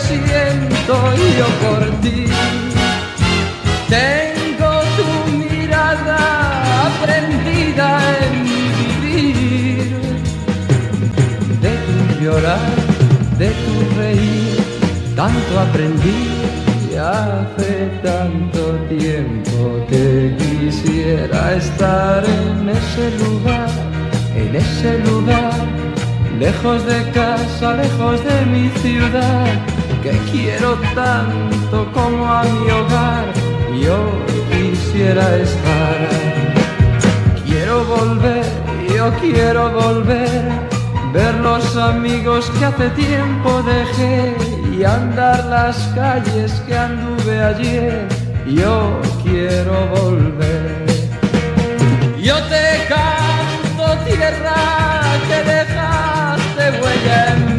Speaker 1: Siento yo por ti. Tengo tu mirada aprendida en mi vivir, de tu llorar, de tu reír, tanto aprendí y hace tanto tiempo que quisiera estar en ese lugar, en ese lugar, lejos de casa, lejos de mi ciudad, que quiero tanto como a mi hogar, yo quisiera estar. Quiero volver, yo quiero volver, ver los amigos que hace tiempo dejé y andar las calles que anduve ayer. Yo quiero volver. Yo te canto tierra que dejaste huella en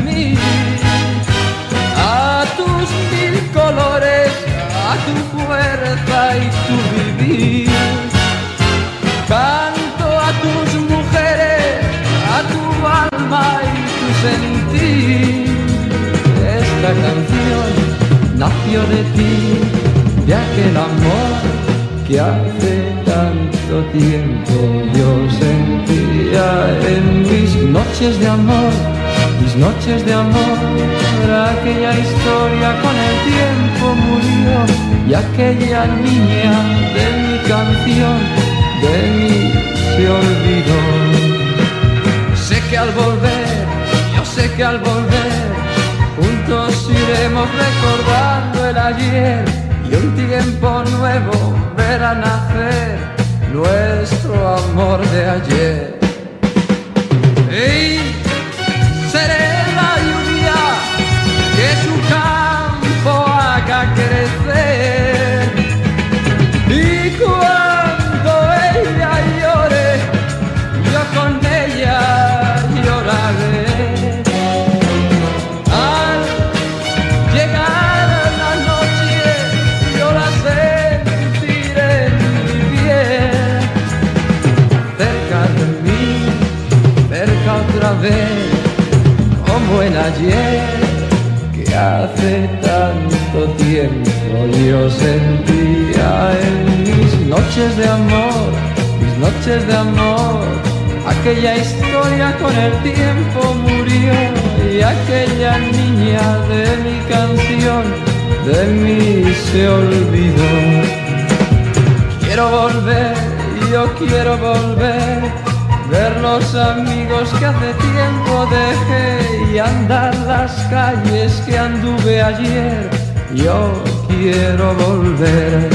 Speaker 1: mil colores, a tu fuerza y tu vivir. Canto a tus mujeres, a tu alma y tu sentir. Esta canción nació de ti, de aquel amor que hace tanto tiempo yo sentía en mis noches de amor, mis noches de amor. Aquella historia con el tiempo murió y aquella niña de mi canción de mí se olvidó. Sé que al volver, yo sé que al volver, juntos iremos recordando el ayer y un tiempo nuevo verá nacer nuestro amor de ayer. Y hace tanto tiempo yo sentía en mis noches de amor, mis noches de amor, aquella historia con el tiempo murió y aquella niña de mi canción de mí se olvidó. Quiero volver, yo quiero volver, ver los amigos que hace tiempo dejé y andar las calles que anduve ayer. Yo quiero volver.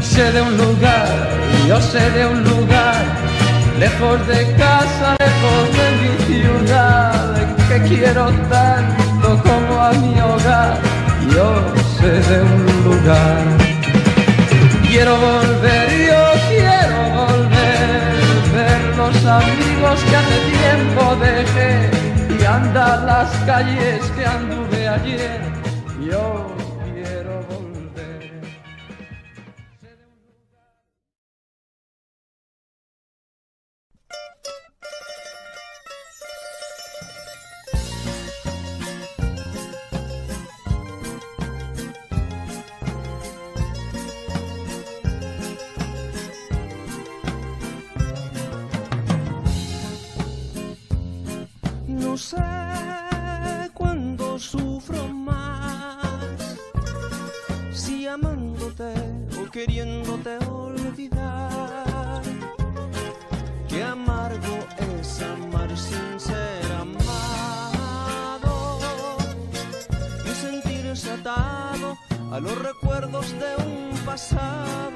Speaker 1: Sé de un lugar, yo sé de un lugar, lejos de casa, lejos de mi ciudad, que quiero tanto como a mi hogar. Yo sé de un lugar. Quiero volver, yo los amigos que hace tiempo dejé y andar las calles que anduve ayer. Yo
Speaker 3: a los recuerdos de un pasado.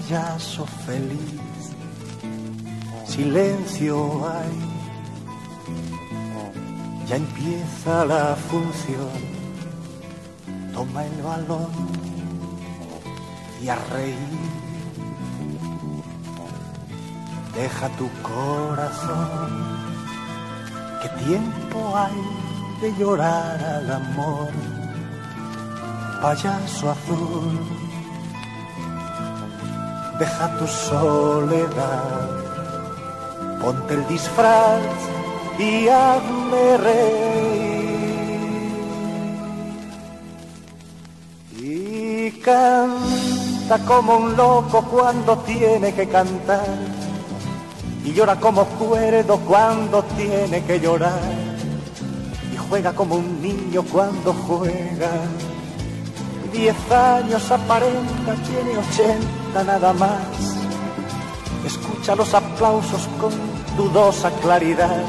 Speaker 2: Payaso feliz. Silencio hay, ya empieza la función. Toma el balón y a reír. Deja tu corazón ¿Qué tiempo hay de llorar al amor? Payaso azul, deja tu soledad, ponte el disfraz y hazme reír. Y canta como un loco cuando tiene que cantar y llora como cuerdo cuando tiene que llorar y juega como un niño cuando juega. Diez años aparenta, tiene ochenta nada más. Escucha los aplausos con dudosa claridad,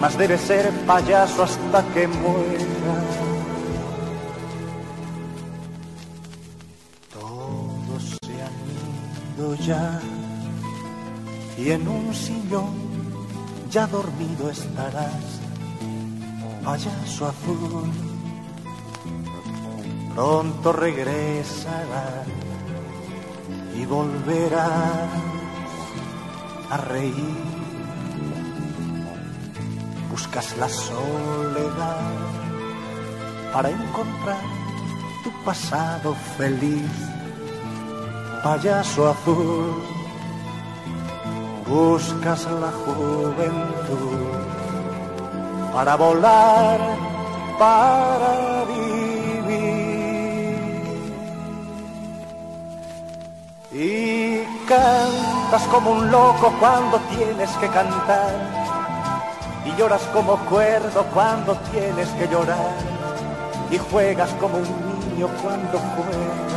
Speaker 2: mas debe ser payaso hasta que muera. Todos se han ido ya y en un sillón ya dormido estarás, payaso azul. Pronto regresará y volverás a reír. Buscas la soledad para encontrar tu pasado feliz, payaso azul buscas la juventud para volar, para vivir. Y cantas como un loco cuando tienes que cantar. Y lloras como cuerdo cuando tienes que llorar. Y juegas como un niño cuando juegas.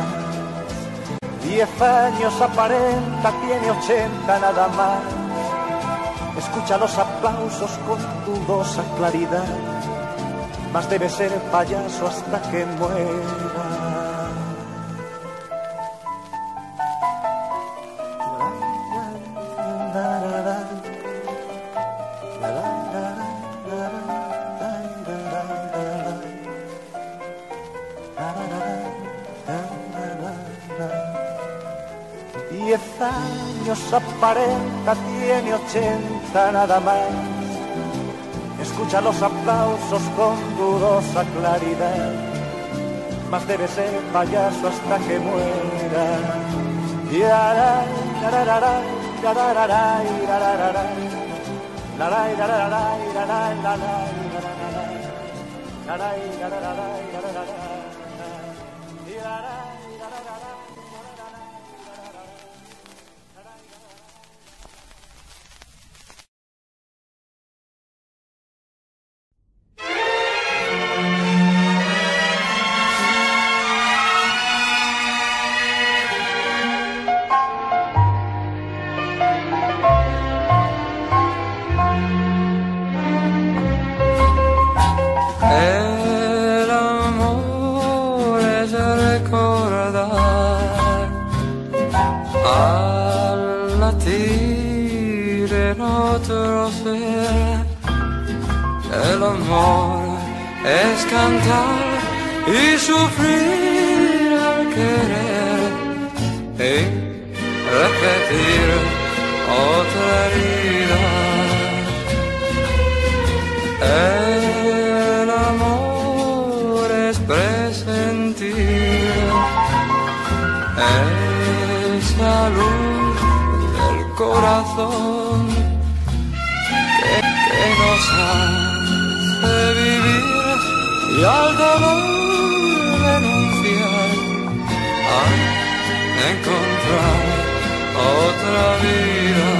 Speaker 2: Diez años aparenta, tiene ochenta nada más. Escucha los aplausos con dudosa claridad. Más debe ser payaso hasta que muera. 40 tiene 80 nada más. Escucha los aplausos con dudosa claridad. Más debe ser payaso hasta que muera.
Speaker 1: Y ara, tararara, tararara, tararara, tararara, tararara, tararara, tararara, tararara, repetir otra herida. El amor es presentir esa luz del corazón que, que nos hace vivir y al dolor encontrar otra vida.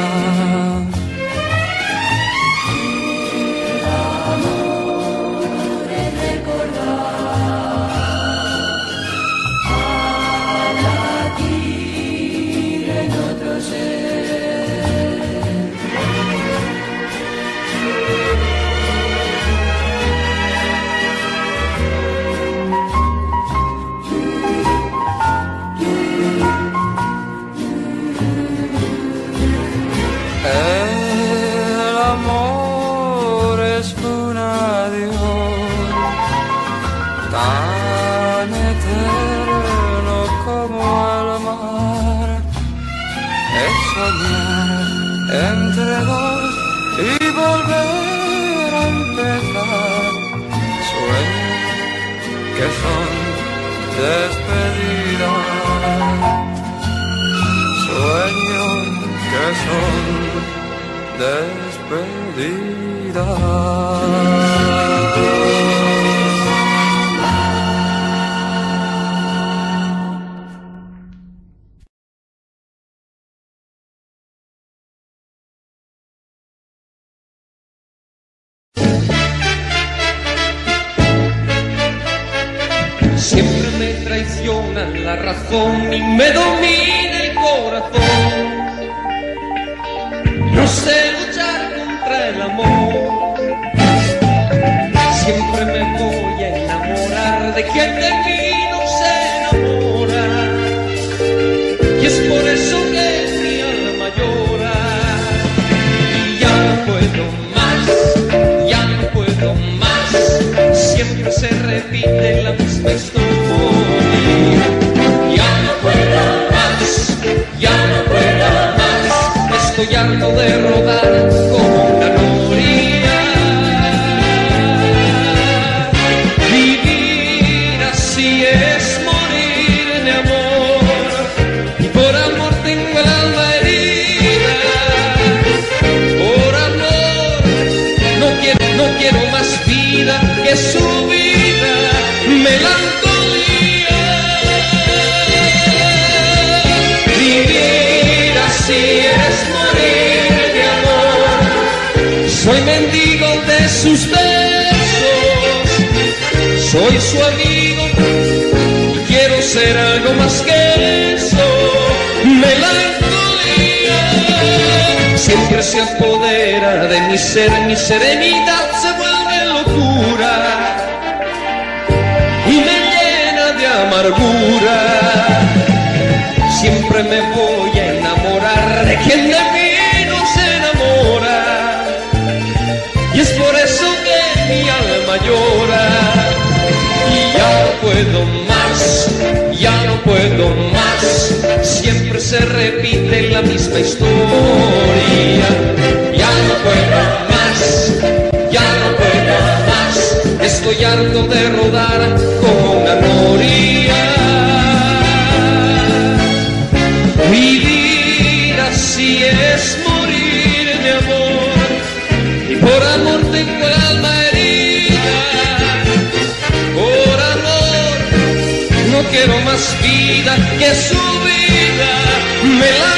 Speaker 1: Y
Speaker 4: ya no puedo más, ya no puedo más. Siempre se repite la misma historia. Ya no puedo más, ya no puedo más. Estoy harto de rodar como una noria.
Speaker 3: Que su vida, melancolía.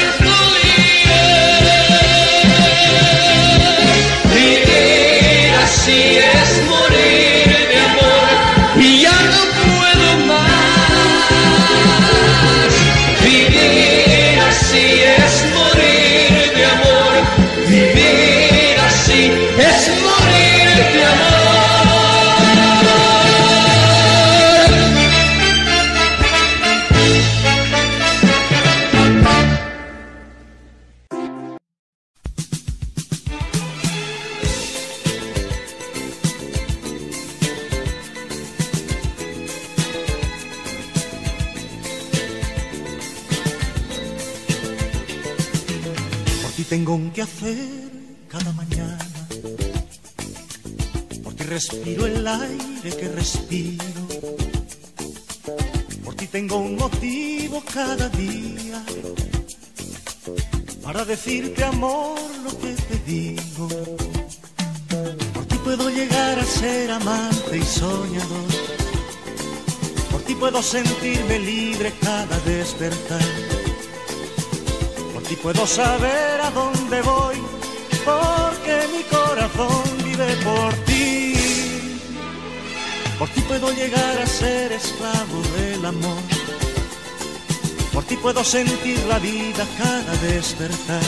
Speaker 2: Sentir la vida cada despertar.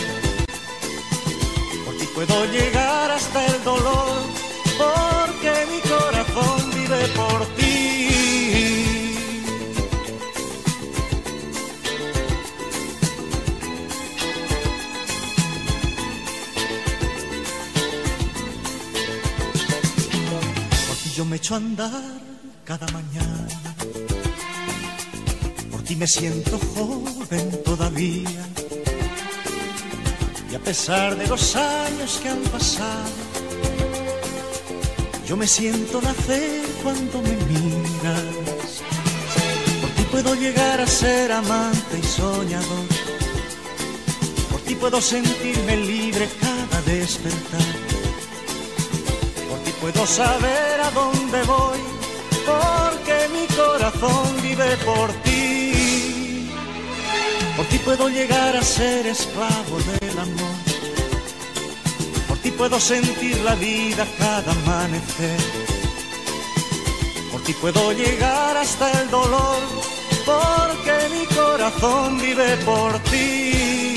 Speaker 2: Por ti puedo llegar hasta el dolor, porque mi corazón vive por ti. Por ti yo me echo a andar cada mañana. Por ti me siento pesar de los años que han pasado, yo me siento nacer cuando me miras. Por ti puedo llegar a ser amante y soñador. Por ti puedo sentirme libre cada despertar. Por ti puedo saber a dónde voy, porque mi corazón vive por ti. Por ti puedo llegar a ser esclavo Por ti puedo sentir la vida cada amanecer. Por ti puedo llegar hasta el dolor, porque mi corazón vive por ti.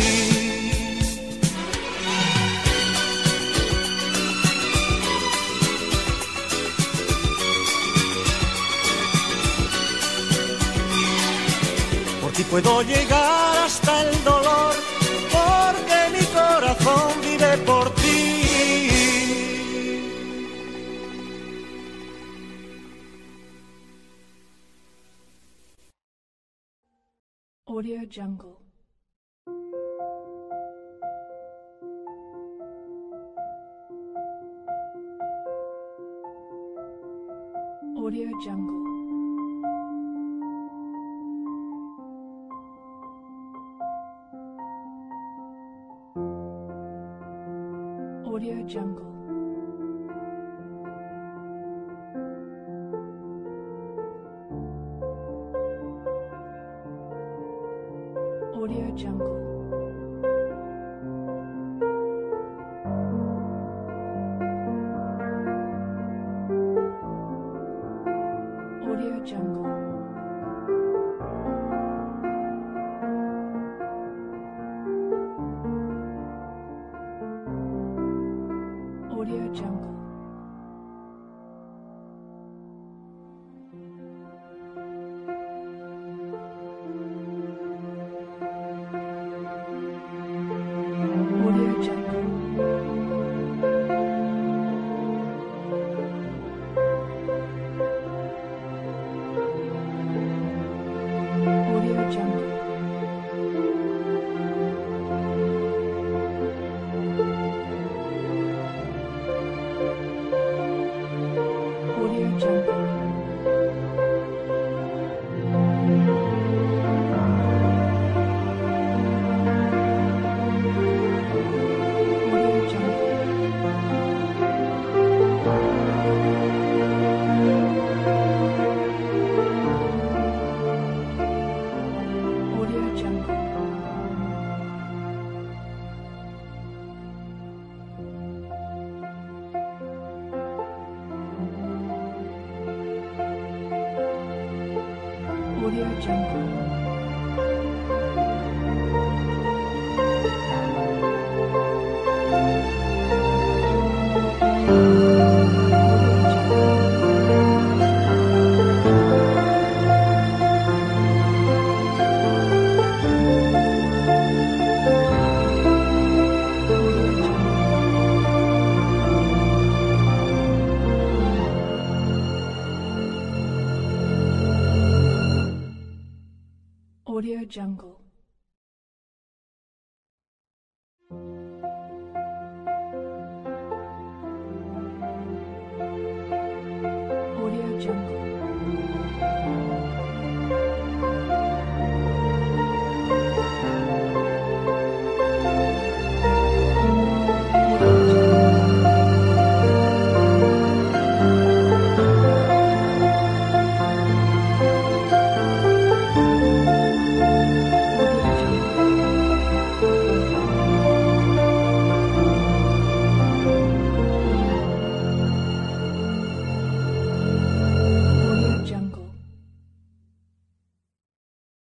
Speaker 2: Por ti puedo llegar hasta el dolor, corazón vive por ti.
Speaker 1: Audio Jungle.